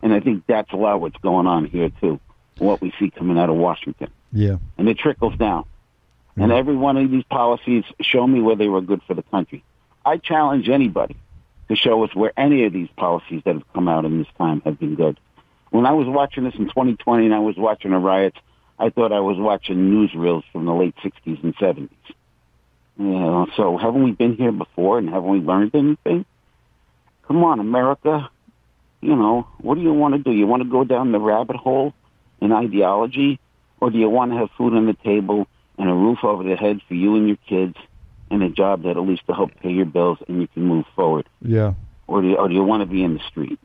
And I think that's a lot of what's going on here too. What we see coming out of Washington, yeah. and it trickles down. And every one of these policies show me where they were good for the country. I challenge anybody to show us where any of these policies that have come out in this time have been good. When I was watching this in 2020 and I was watching the riots, I thought I was watching newsreels from the late 60s and 70s. You know, so haven't we been here before and haven't we learned anything? Come on, America. You know, what do you want to do? You want to go down the rabbit hole in ideology? Or do you want to have food on the table and a roof over the head for you and your kids and a job that at least to help pay your bills and you can move forward? Yeah. Or do you, or do you want to be in the street?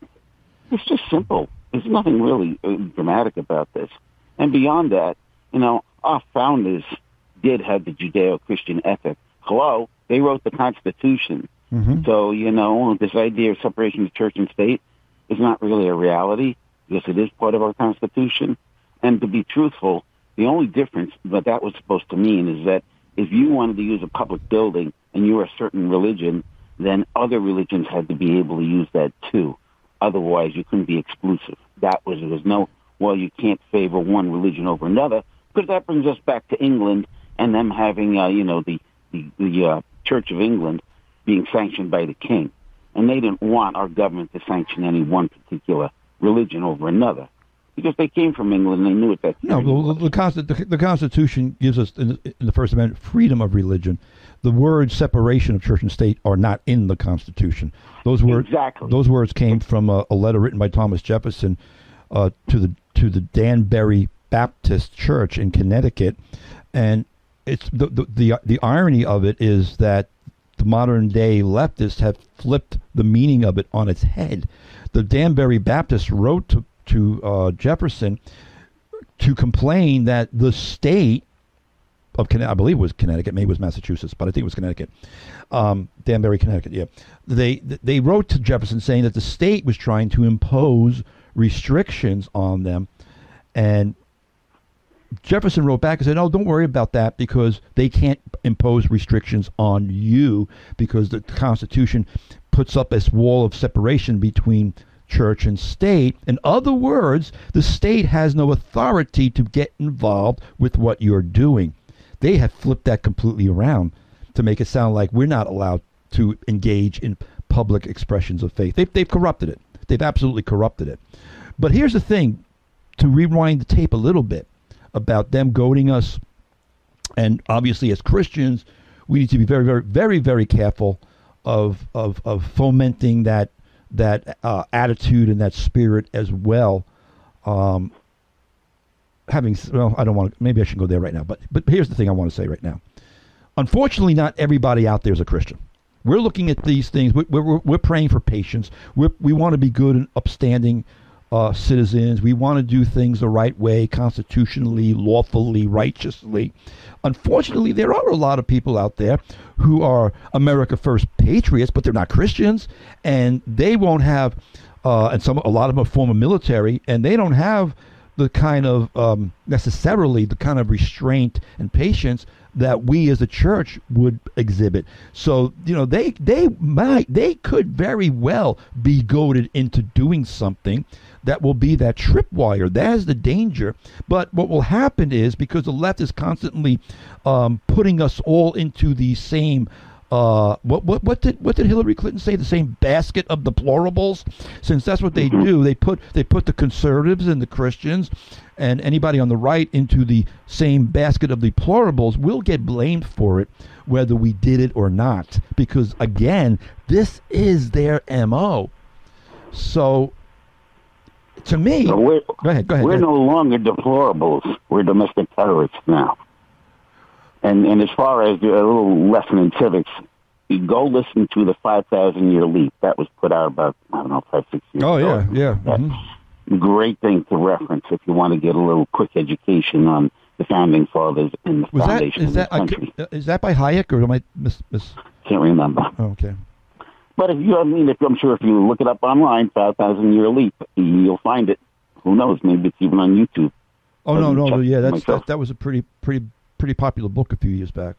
It's just simple. There's nothing really uh, dramatic about this. And beyond that, you know, our founders did have the Judeo-Christian ethic. Hello, they wrote the Constitution. hmm So, you know, this idea of separation of church and state is not really a reality because it is part of our Constitution. And to be truthful, the only difference that that was supposed to mean is that if you wanted to use a public building and you were a certain religion, then other religions had to be able to use that too. Otherwise, you couldn't be exclusive. That was, there was no, well, you can't favor one religion over another, because that brings us back to England and them having, uh, you know, the, the, the uh, Church of England being sanctioned by the king. And they didn't want our government to sanction any one particular religion over another because they came from England and they knew it that No, the, the, the, the Constitution gives us, in the, in the First Amendment, freedom of religion. The words separation of church and state are not in the Constitution. Those words, Exactly. those words came from a, a letter written by Thomas Jefferson uh, to the to the Danbury Baptist Church in Connecticut, and it's the, the the the irony of it is that the modern day leftists have flipped the meaning of it on its head. The Danbury Baptists wrote to to uh, Jefferson to complain that the state of Connecticut, I believe it was Connecticut, maybe it was Massachusetts, but I think it was Connecticut, um, Danbury, Connecticut. Yeah, they they wrote to Jefferson saying that the state was trying to impose restrictions on them, and Jefferson wrote back and said, "No, don't worry about that because they can't impose restrictions on you because the Constitution puts up this wall of separation between church and state. In other words, the state has no authority to get involved with what you're doing. They have flipped that completely around to make it sound like we're not allowed to engage in public expressions of faith. They've, they've corrupted it. They've absolutely corrupted it. But here's the thing to rewind the tape a little bit about them goading us. And obviously, as Christians, we need to be very, very, very, very careful of of, of fomenting that that uh, attitude and that spirit as well. Um, having well, I don't want to. Maybe I should go there right now. But but here's the thing I want to say right now. Unfortunately, not everybody out there is a Christian. We're looking at these things. We're, we're, we're praying for patience. We're, we want to be good and upstanding uh, citizens. We want to do things the right way, constitutionally, lawfully, righteously. Unfortunately, there are a lot of people out there who are America First patriots, but they're not Christians, and they won't have. Uh, and some, a lot of them are former military, and they don't have the kind of um, necessarily the kind of restraint and patience that we as a church would exhibit. So you know they they might they could very well be goaded into doing something that will be that tripwire. That is the danger. But what will happen is because the left is constantly um, putting us all into the same. Uh, what what what did what did Hillary Clinton say? The same basket of deplorables. Since that's what they mm-hmm. do, they put they put the conservatives and the Christians and anybody on the right into the same basket of deplorables. We'll get blamed for it, whether we did it or not, because again, this is their mo. So to me, so go ahead. Go ahead. We're no longer deplorables. We're domestic terrorists now. And and as far as a little lesson in civics, you go listen to the five thousand year leap that was put out about I don't know five six years. Oh ago. yeah, yeah. Mm-hmm. Great thing to reference if you want to get a little quick education on the founding fathers and the was foundation that, is of that, the country. Uh, is that by Hayek or am I miss? miss? Can't remember. Oh, okay. But if you, I mean, if I'm sure if you look it up online, five thousand year leap, you'll find it. Who knows? Maybe it's even on YouTube. Oh no, no, yeah, that's that, that was a pretty, pretty, pretty popular book a few years back.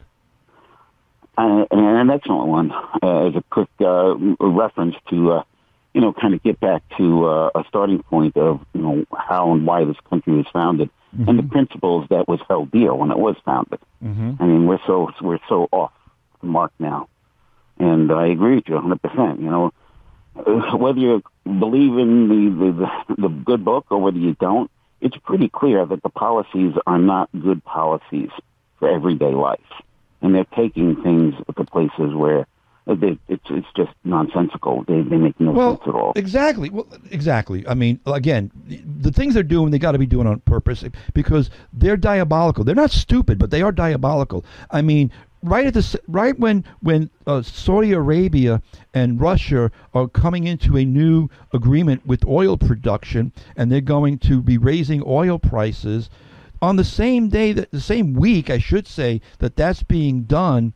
Uh, and an excellent one uh, as a quick uh, reference to, uh, you know, kind of get back to uh, a starting point of, you know, how and why this country was founded mm-hmm. and the principles that was held dear when it was founded. Mm-hmm. I mean, we're so we're so off the mark now. And I agree with you 100%. You know, uh, whether you believe in the, the, the good book or whether you don't, it's pretty clear that the policies are not good policies for everyday life. And they're taking things to places where they, it's it's just nonsensical. They they make no well, sense at all. Exactly. Well, exactly. I mean, again, the things they're doing, they got to be doing on purpose because they're diabolical. They're not stupid, but they are diabolical. I mean, right at the right when when uh, Saudi Arabia and Russia are coming into a new agreement with oil production, and they're going to be raising oil prices on the same day that the same week, I should say, that that's being done.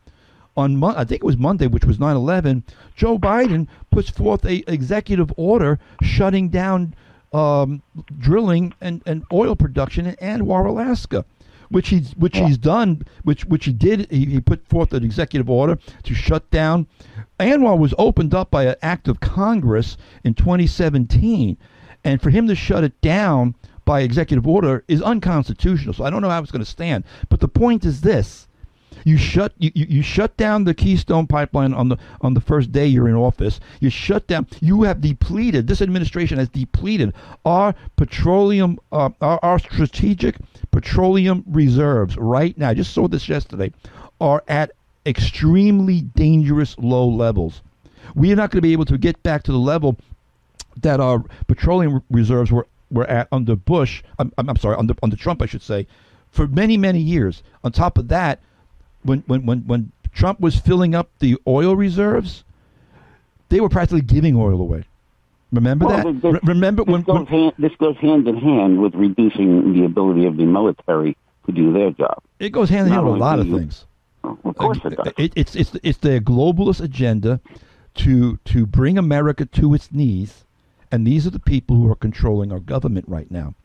On Mo- I think it was Monday, which was 9/11. Joe Biden puts forth a executive order shutting down um, drilling and, and oil production in ANWR, Alaska which he's which he's done, which which he did. He, he put forth an executive order to shut down. ANWR was opened up by an act of Congress in 2017, and for him to shut it down by executive order is unconstitutional. So I don't know how it's going to stand. But the point is this: you shut you, you, shut down the Keystone pipeline on the on the first day you're in office. You shut down. You have depleted. This administration has depleted our petroleum, uh, our, our strategic petroleum reserves right now. I just saw this yesterday. Are at extremely dangerous low levels. We are not going to be able to get back to the level that our petroleum reserves were, were at under Bush. I'm, I'm sorry, under under Trump, I should say, for many many years. On top of that, when when when when Trump was filling up the oil reserves, they were practically giving oil away. Remember well, that? This, remember this when, goes when hand, this goes hand in hand with reducing the ability of the military to do their job. It goes hand in hand with a lot of things. Oh, of course it does. It, it's it's it's their globalist agenda to to bring America to its knees, and these are the people who are controlling our government right now.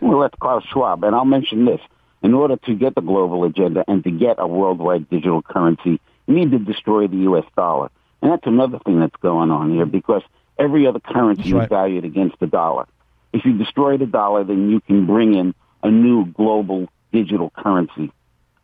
Well, that's Klaus Schwab, and I'll mention this in order to get the global agenda and to get a worldwide digital currency, you need to destroy the U.S. dollar. And that's another thing that's going on here because Every other currency right. is valued against the dollar. If you destroy the dollar, then you can bring in a new global digital currency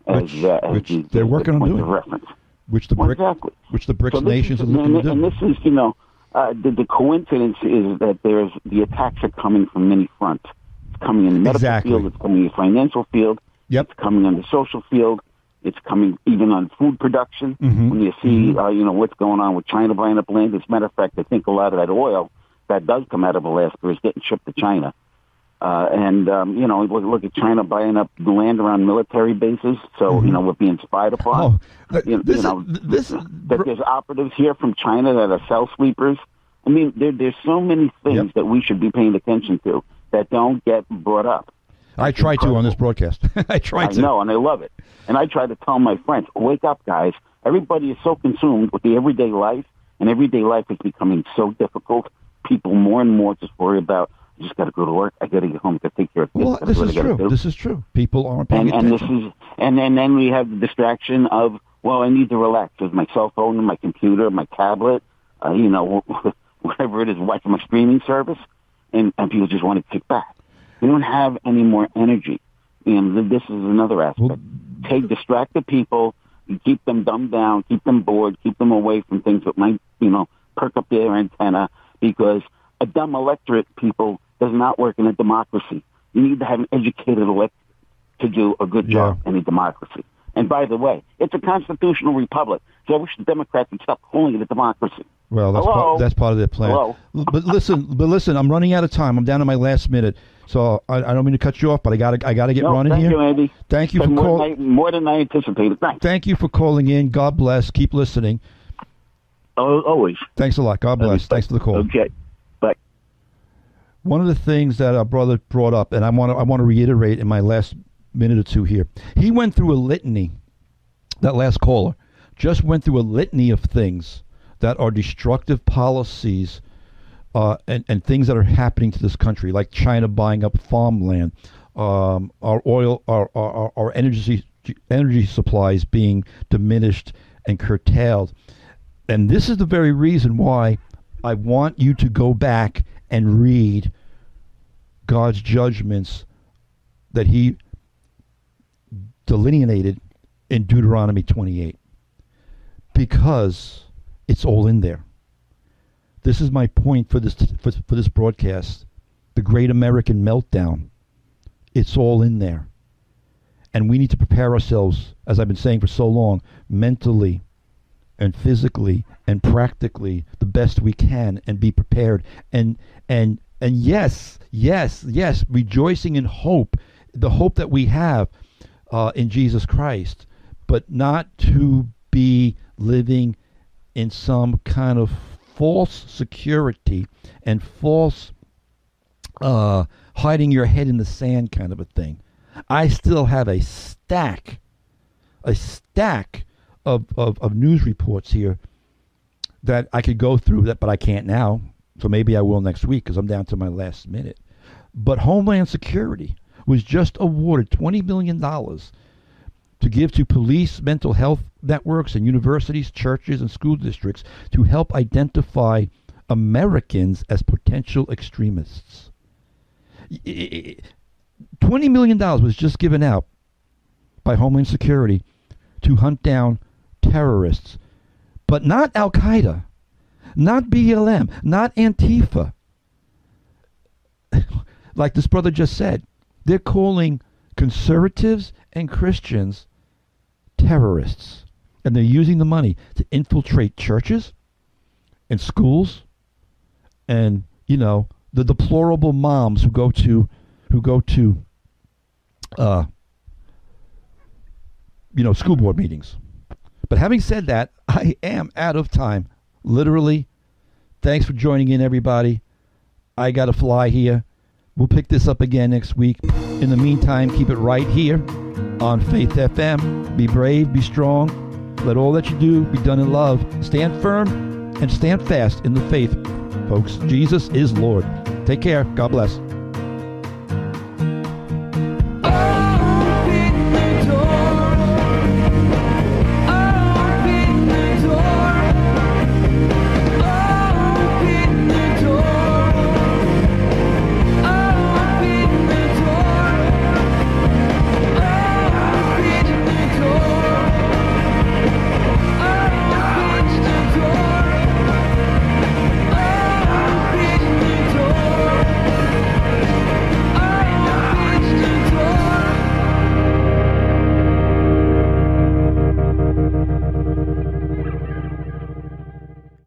as, Which- uh, as which the, they're working on doing. reference. which the Well, brick, exactly. which the BRICS So nations is, are looking and, to do. and this is, you know, uh, the, the coincidence is that there's the attacks are coming from many fronts. It's coming in the medical Exactly. field. It's coming in the financial field. Yep. It's coming on the social field. It's coming even on food production. Mhm. When you see, uh, you know, what's going on with China buying up land. As a matter of fact, I think a lot of that oil that does come out of Alaska is getting shipped to China. Uh, and um, you know, look, look at China buying up land around military bases. So you know, we're being spied upon. Mm-hmm. Oh, You- this you know, is this is that there's operatives here from China that are cell sweepers. I mean, there, there's so many things Yep. that we should be paying attention to that don't get brought up. I try to on this broadcast. I try I to. know, and I love it. And I try to tell my friends, wake up, guys. Everybody is so consumed with the everyday life, and everyday life is becoming so difficult. People more and more just worry about, I just got to go to work. I got to get home. I got to take care of this. Well, this is true. do." This is true. People aren't paying and and this attention. is and then then we have the distraction of well I need to relax with my cell phone my computer my tablet uh, you know whatever it is watching my streaming service and and people just want to kick back we don't have any more energy and this is another aspect Well- take distracted people keep them dumbed down keep them bored keep them away from things that might you know perk up their antenna because a dumb electorate people does not work in a democracy you need to have an educated electorate to do a good job in a democracy. And by the way, it's a constitutional republic. So I wish the Democrats would stop calling it a democracy. Well, that's part, that's part of their plan. Hello? But listen, but listen, I'm running out of time. I'm down to my last minute, so I, I don't mean to cut you off, but I got to I got to get no, running thank here. you, Andy. Thank you Been for more, call- than I, more than I anticipated. Thanks. Thank you for calling in. God bless. Keep listening. Oh, always. Thanks a lot. God bless. Thanks for the call. Okay. Bye. One of the things that our brother brought up, and I want to I want to reiterate in my last minute or two here. He went through a litany. That last caller just went through a litany of things that are destructive policies uh, and and things that are happening to this country, like China buying up farmland, um, our oil, our, our our energy energy supplies being diminished and curtailed, and this is the very reason why I want you to go back and read God's judgments that He delineated in Deuteronomy 28 because it's all in there. This is my point for this for, for this broadcast. The great American meltdown. It's all in there. And we need to prepare ourselves, as I've been saying for so long, mentally and physically and practically the best we can and be prepared and and and yes yes yes rejoicing in hope the hope that we have uh, in jesus christ but not to be living in some kind of false security and false uh, hiding your head in the sand kind of a thing i still have a stack a stack of, of, of news reports here that I could go through that, but I can't now. So maybe I will next week because I'm down to my last minute. But Homeland Security was just awarded $20 million to give to police, mental health networks, and universities, churches, and school districts to help identify Americans as potential extremists. I- I- I- $20 million was just given out by Homeland Security to hunt down terrorists, but not Al Qaeda, not BLM, not Antifa. like this brother just said, they're calling conservatives and Christians terrorists. And they're using the money to infiltrate churches and schools and, you know, the deplorable moms who go to who go to uh, you know, school board meetings. But having said that, I am out of time. Literally. Thanks for joining in, everybody. I got to fly here. We'll pick this up again next week. In the meantime, keep it right here on Faith FM. Be brave, be strong. Let all that you do be done in love. Stand firm and stand fast in the faith, folks. Jesus is Lord. Take care. God bless.